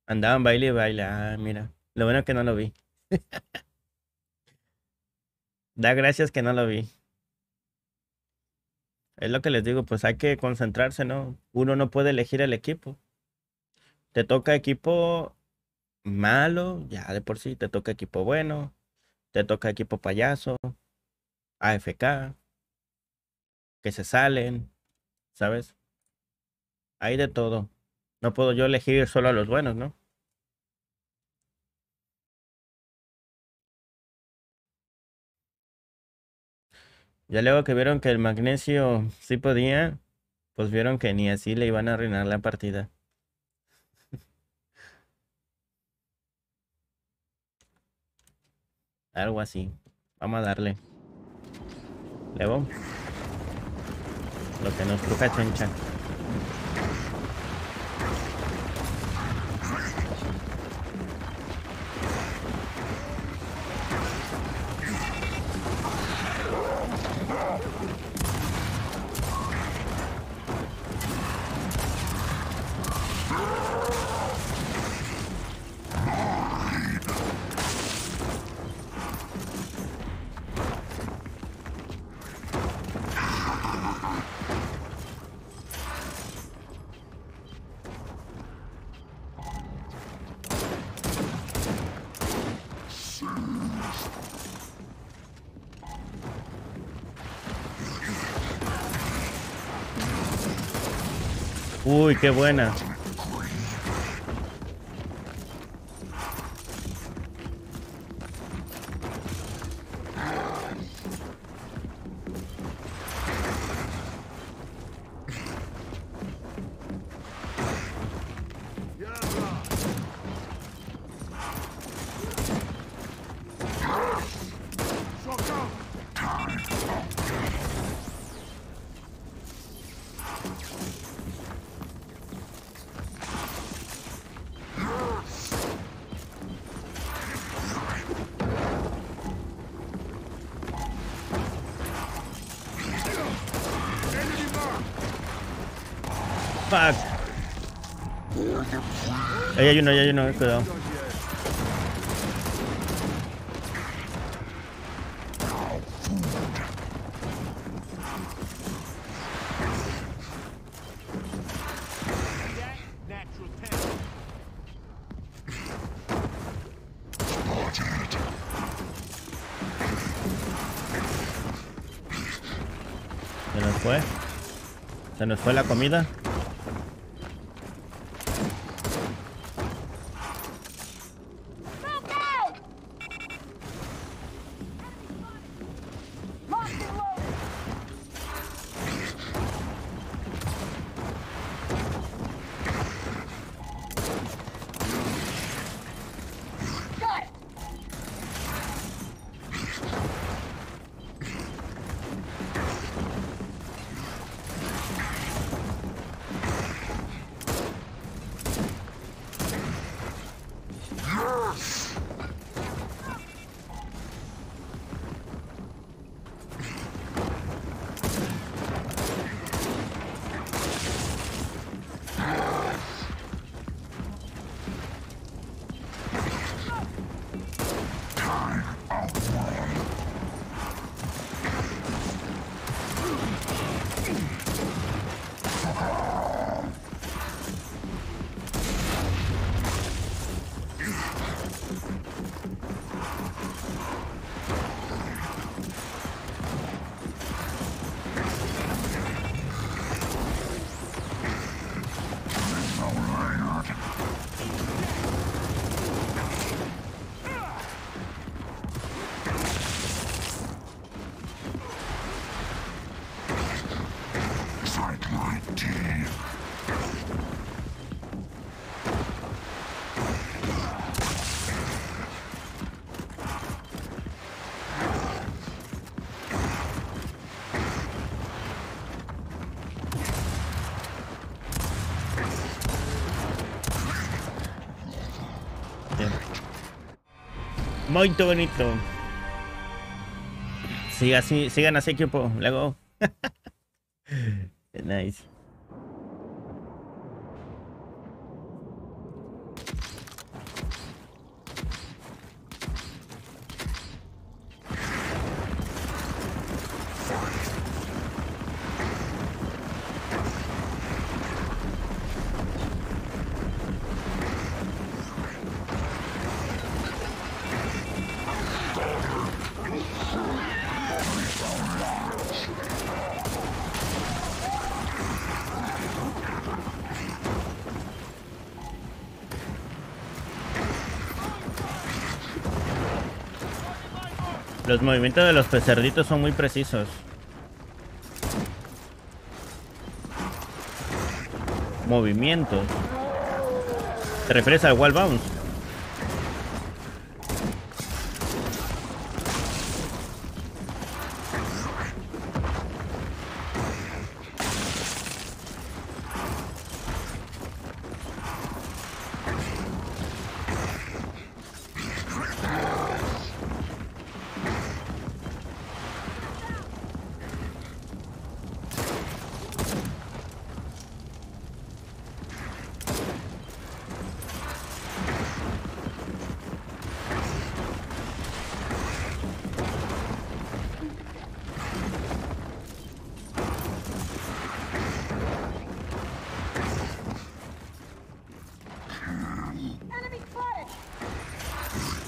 Andaban baile y baile. Ah, mira. Lo bueno que no lo vi. Da gracias que no lo vi. Es lo que les digo, pues hay que concentrarse, ¿no? Uno no puede elegir el equipo. Te toca equipo malo, ya de por sí, te toca equipo bueno, te toca equipo payaso, AFK, que se salen, ¿sabes? Hay de todo. No puedo yo elegir solo a los buenos, ¿no? Ya luego que vieron que el magnesio sí podía, pues vieron que ni así le iban a arruinar la partida. Algo así. Vamos a darle. Luego. Lo que nos truca chencha. Uy, qué buena. Ahí hay uno, ahí hay uno, cuidado. Se nos fue. Se nos fue la comida. Muy bonito. Siga así, sigan así, equipo. Luego. nice. Movimientos de los pecerditos son muy precisos. Movimientos. ¿Te refieres al bounce?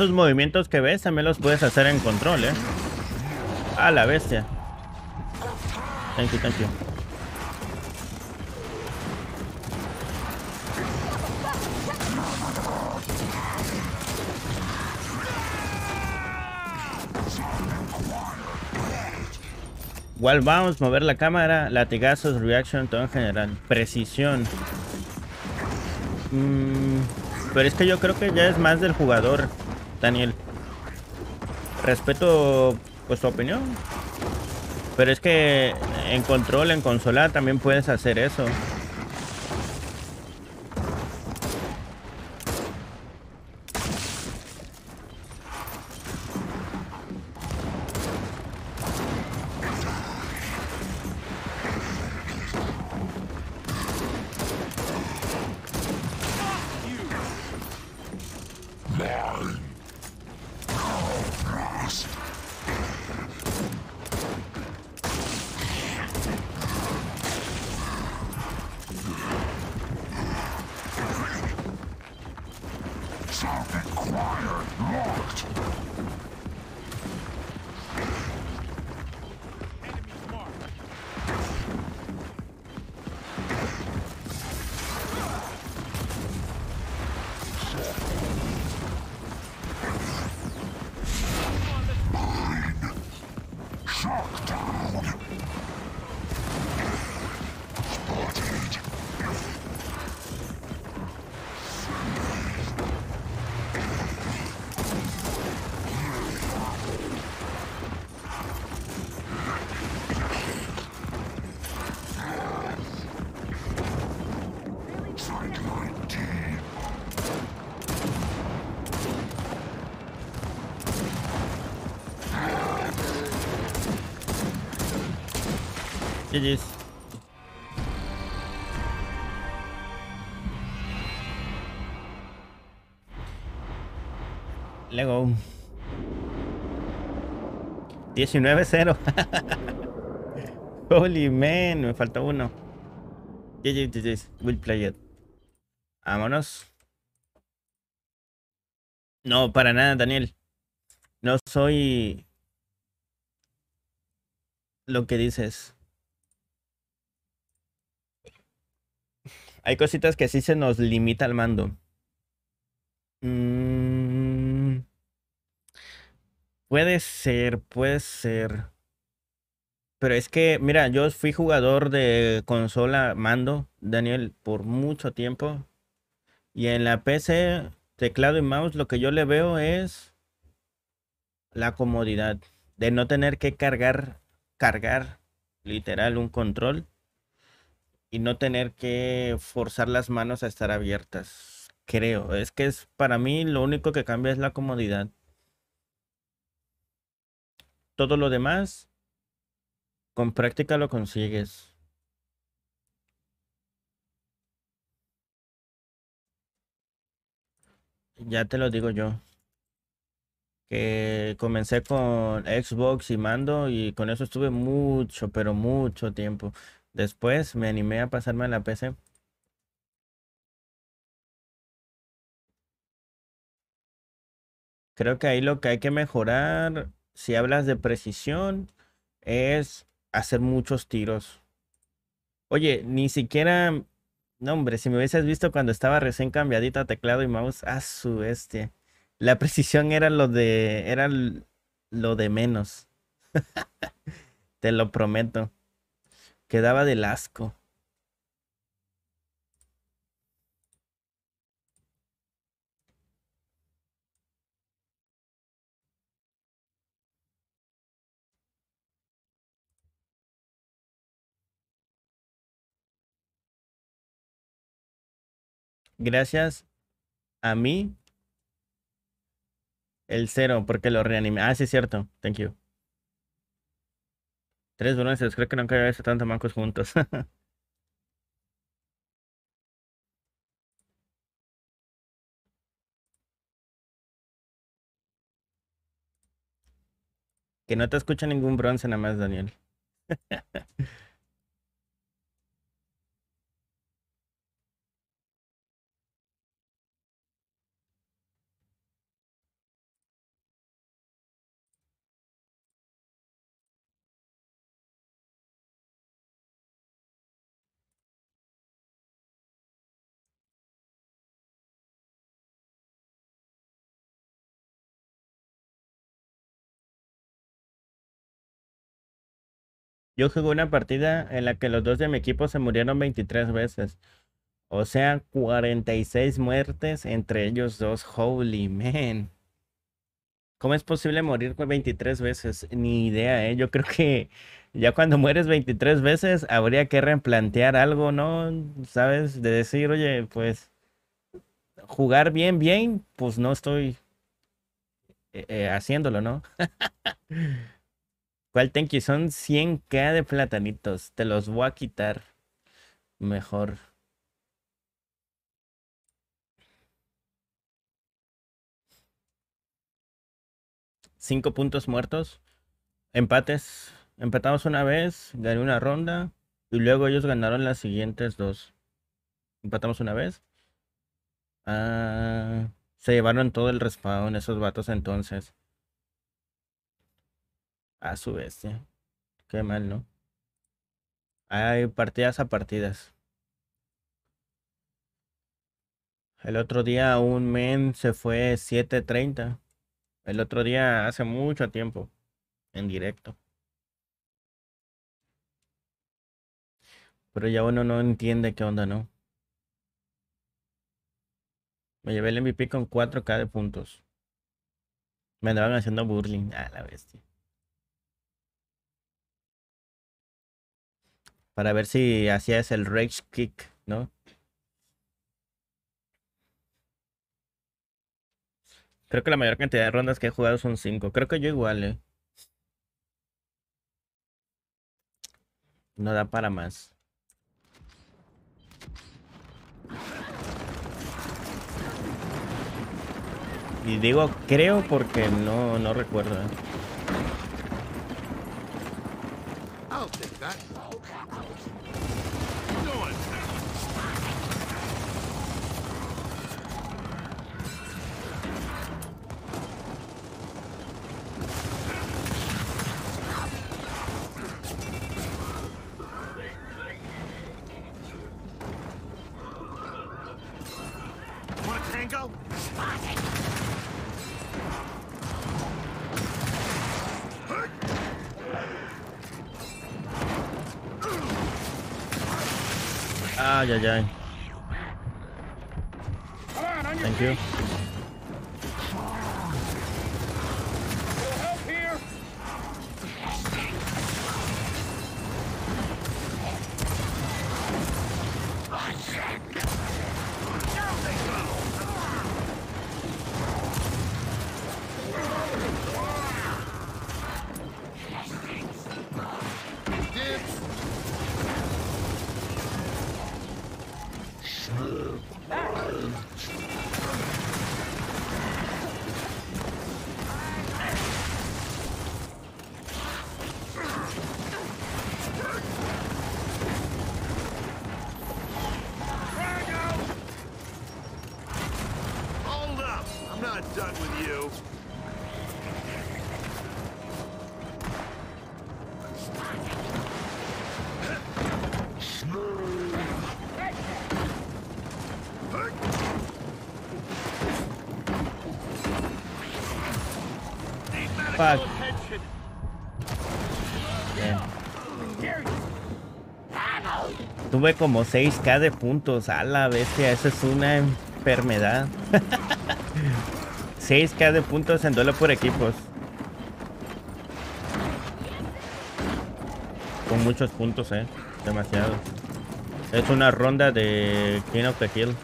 Estos movimientos que ves también los puedes hacer en control, ¿eh? A la bestia. Thank you, thank you. Wall bounce, mover la cámara, latigazos, reaction, todo en general. Precisión. Mm, pero es que yo creo que ya es más del jugador, Daniel. Respeto pues tu opinión. Pero es que en control, en consola también puedes hacer eso. GG's. Lego. 19-0. Holy man, me falta uno. GG, GG's. Will play it. Vámonos. No, para nada, Daniel. No soy lo que dices. Hay cositas que sí se nos limita al mando. Mm, puede ser, puede ser. Pero es que, mira, yo fui jugador de consola mando, Daniel, por mucho tiempo. Y en la PC, teclado y mouse, lo que yo le veo es la comodidad de no tener que cargar, cargar literal un control y no tener que forzar las manos a estar abiertas. Creo, es que es para mí lo único que cambia es la comodidad. Todo lo demás, con práctica lo consigues. Ya te lo digo yo. Que comencé con Xbox y mando y con eso estuve mucho, pero mucho tiempo. Después me animé a pasarme a la PC. Creo que ahí lo que hay que mejorar, si hablas de precisión, es hacer muchos tiros. Oye, ni siquiera, no hombre, si me hubieses visto cuando estaba recién cambiadita teclado y mouse, a su bestia. La precisión era lo de, era lo de menos. Te lo prometo. Quedaba del asco. Gracias a mí, el cero, porque lo reanimé. Ah, sí, es cierto. Thank you. Tres bronces, creo que nunca había visto tantos mancos juntos. Que no te escucha ningún bronce nada más, Daniel. Yo jugué una partida en la que los dos de mi equipo se murieron 23 veces. O sea, 46 muertes entre ellos dos. Holy man. ¿Cómo es posible morir con 23 veces? Ni idea, ¿eh? Yo creo que ya cuando mueres 23 veces habría que replantear algo, ¿no? ¿Sabes? De decir, oye, pues jugar bien, bien, pues no estoy eh, eh, haciéndolo, ¿no? ¿Cuál tenki? Son 100k de platanitos. Te los voy a quitar. Mejor. Cinco puntos muertos. Empates. Empatamos una vez, gané una ronda. Y luego ellos ganaron las siguientes dos. Empatamos una vez. Ah, se llevaron todo el respawn esos vatos entonces. A su bestia. Qué mal, ¿no? Hay partidas a partidas. El otro día un men se fue 7.30. El otro día hace mucho tiempo. En directo. Pero ya uno no entiende qué onda, ¿no? Me llevé el MVP con 4K de puntos. Me andaban haciendo burling. Ah, la bestia. Para ver si hacías el Rage Kick, ¿no? Creo que la mayor cantidad de rondas que he jugado son 5. Creo que yo igual, ¿eh? No da para más. Y digo creo porque no, no recuerdo. ¿eh? Ay, Tuve como 6k de puntos. A la bestia, eso es una enfermedad. 6k de puntos en duelo por equipos. Con muchos puntos, eh. Demasiado. Es una ronda de King of the Hill.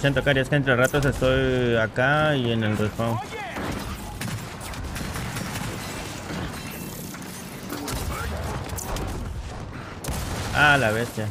Siento, Cari, es que entre ratos estoy acá y en el respawn. Ah, la bestia.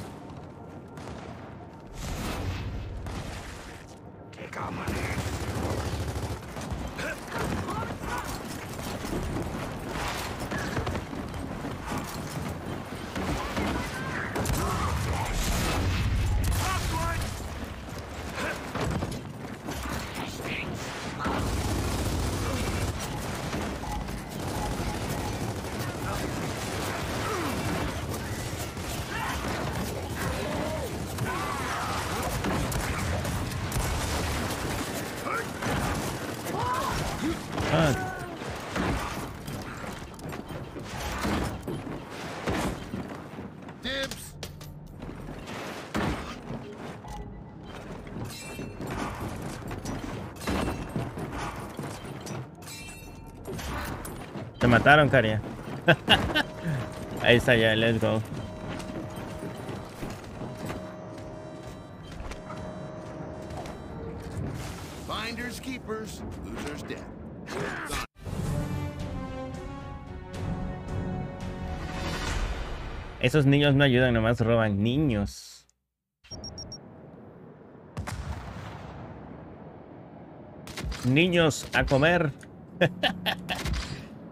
Mataron, Cari. Ahí está ya, let's go. Finders keepers, losers dead. Esos niños no ayudan, nomás roban niños. Niños a comer.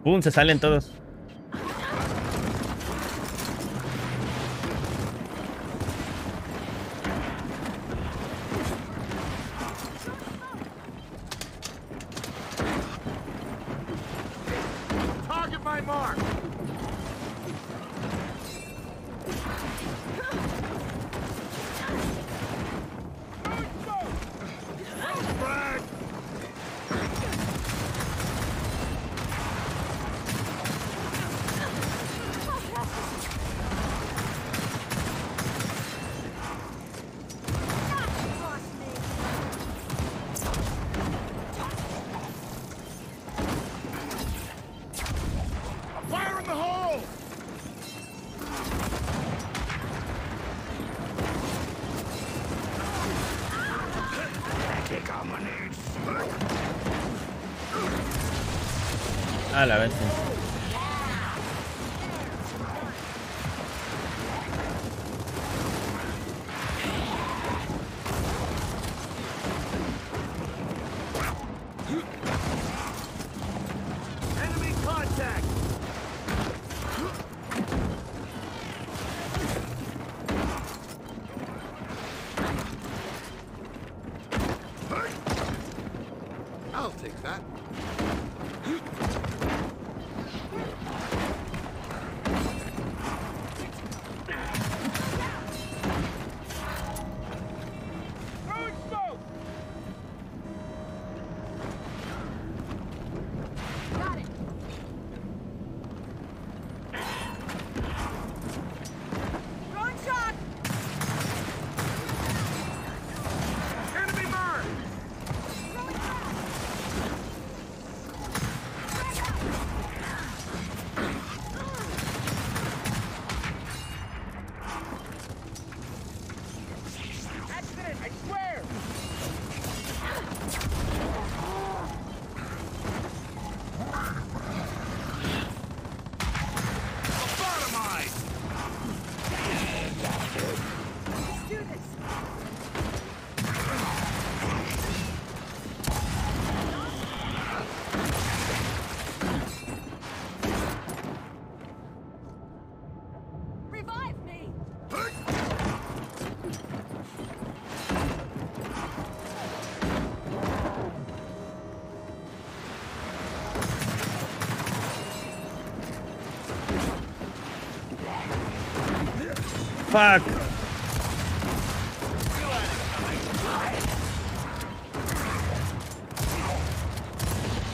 ¡Pum! Se salen todos.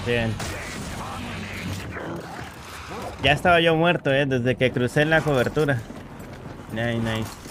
Bien. Ya estaba yo muerto, eh, desde que crucé la cobertura. Nice, nice.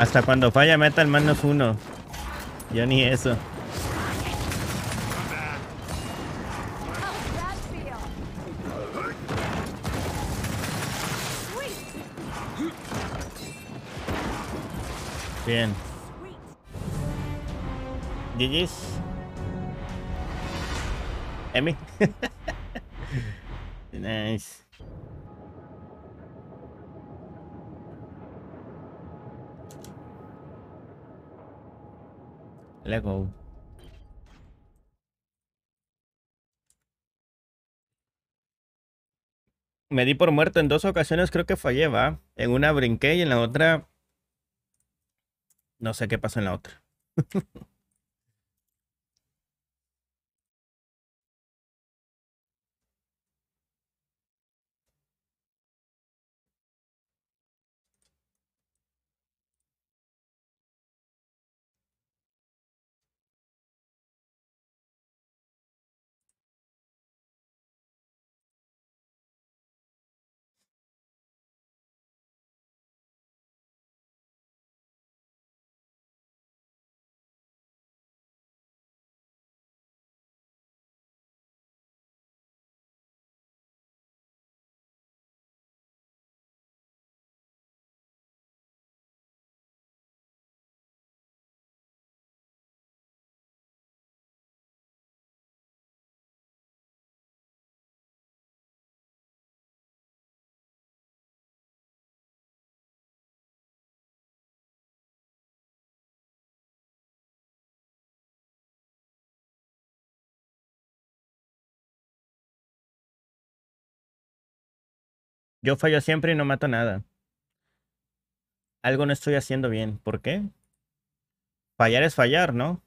Hasta cuando falla meta el menos uno. Yo ni eso. Bien. GG's. Me di por muerto en dos ocasiones, creo que fallé, va. En una brinqué y en la otra. No sé qué pasó en la otra. Yo fallo siempre y no mato nada. Algo no estoy haciendo bien. ¿Por qué? Fallar es fallar, ¿no?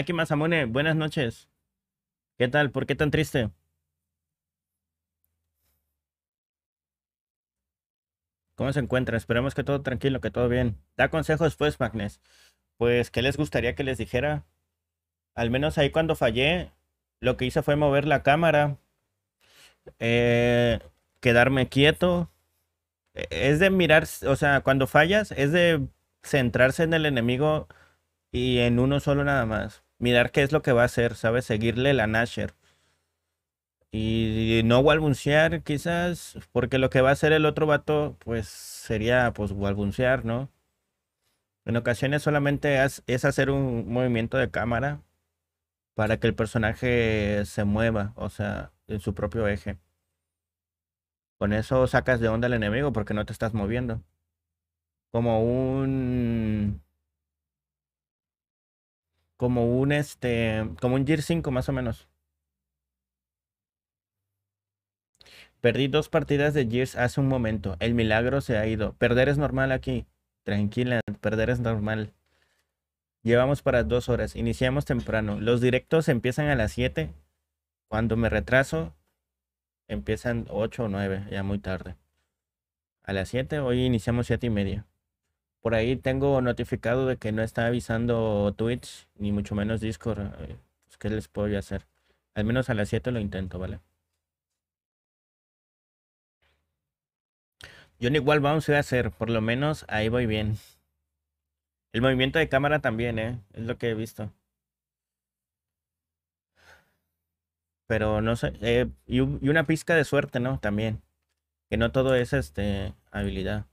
Aquí Masamune, buenas noches. ¿Qué tal? ¿Por qué tan triste? ¿Cómo se encuentra? Esperemos que todo tranquilo, que todo bien. Da consejos pues, Magnes. Pues, ¿qué les gustaría que les dijera? Al menos ahí cuando fallé, lo que hice fue mover la cámara, eh, quedarme quieto. E- Es de mirar, o sea, cuando fallas, es de centrarse en el enemigo y en uno solo nada más. Mirar qué es lo que va a hacer, ¿sabes? Seguirle la Nasher. Y no walbuncear, quizás, porque lo que va a hacer el otro vato, pues sería, pues, walbuncear, ¿no? En ocasiones solamente es hacer un movimiento de cámara para que el personaje se mueva, o sea, en su propio eje. Con eso sacas de onda al enemigo porque no te estás moviendo. Como un como un este, como un Gear 5 más o menos. Perdí dos partidas de Gears hace un momento. El milagro se ha ido. Perder es normal aquí. Tranquila, perder es normal. Llevamos para dos horas. Iniciamos temprano. Los directos empiezan a las 7. Cuando me retraso, empiezan 8 o 9, ya muy tarde. A las 7, hoy iniciamos 7 y media. Por ahí tengo notificado de que no está avisando Twitch, ni mucho menos Discord. eh, Pues, ¿qué les puedo hacer? Al menos a las 7 lo intento, ¿vale? Yo igual vamos a hacer, por lo menos ahí voy bien. El movimiento de cámara también, ¿eh? Es lo que he visto. Pero no sé, eh, y, y una pizca de suerte, ¿no? También. Que no todo es este habilidad.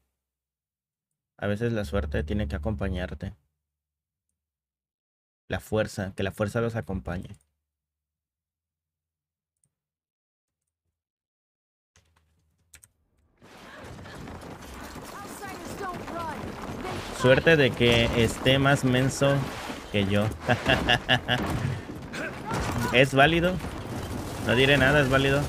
A veces la suerte tiene que acompañarte. La fuerza, que la fuerza los acompañe. Suerte de que esté más menso que yo. ¿Es válido? No diré nada, es válido.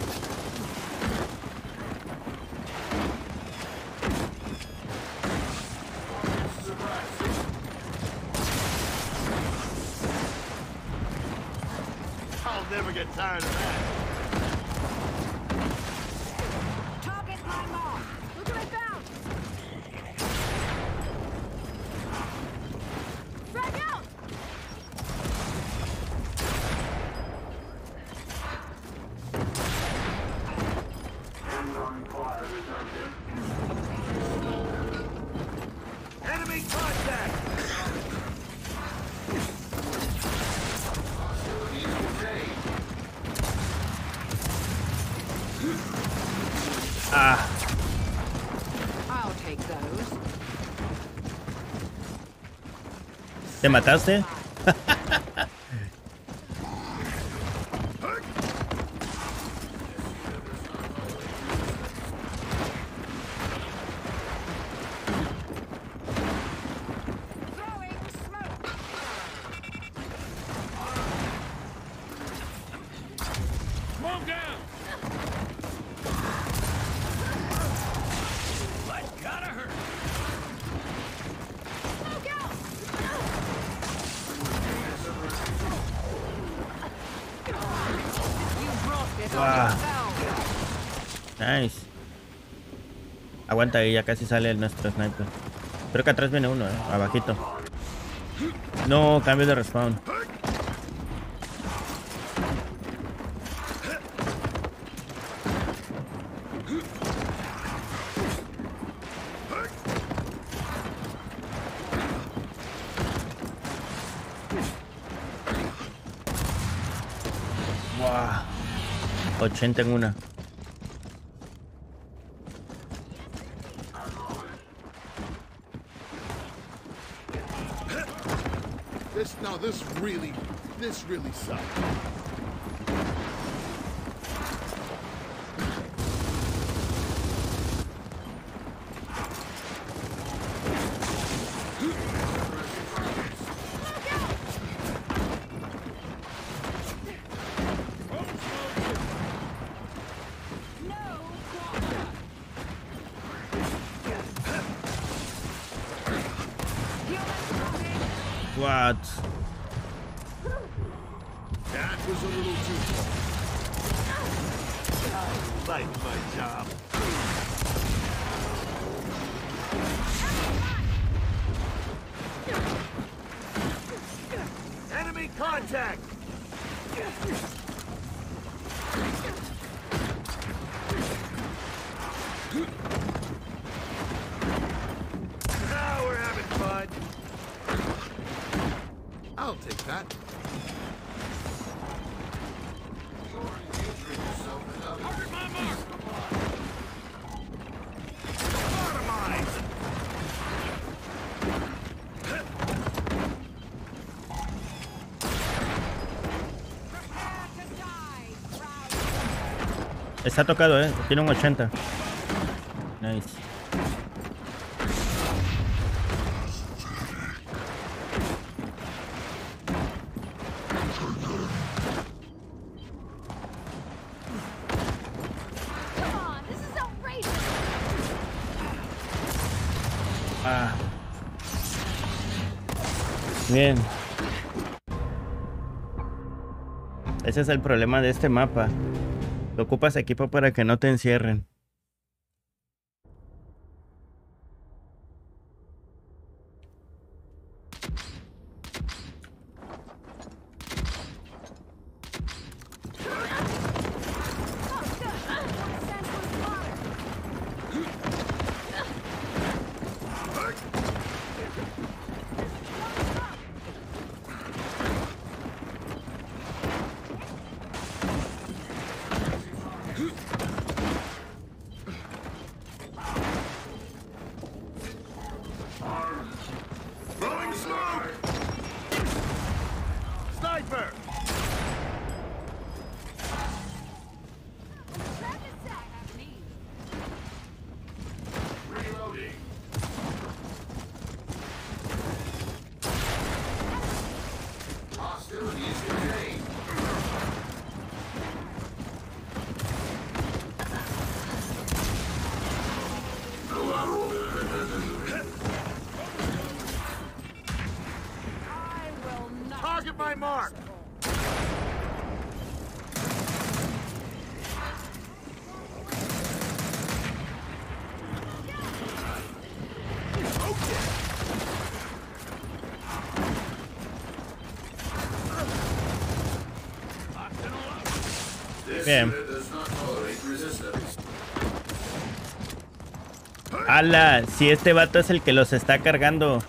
Mataste? Aguanta ahí, ya casi sale el nuestro sniper. Creo que atrás viene uno, eh, abajito. No, cambio de respawn. Wow. 80 en una. Really, this really sucks. Está tocado, eh. Tiene un 80. Nice. Ah. Bien. Ese es el problema de este mapa. Ocupas equipo para que no te encierren. Bien. Ala, si este vato es el que los está cargando.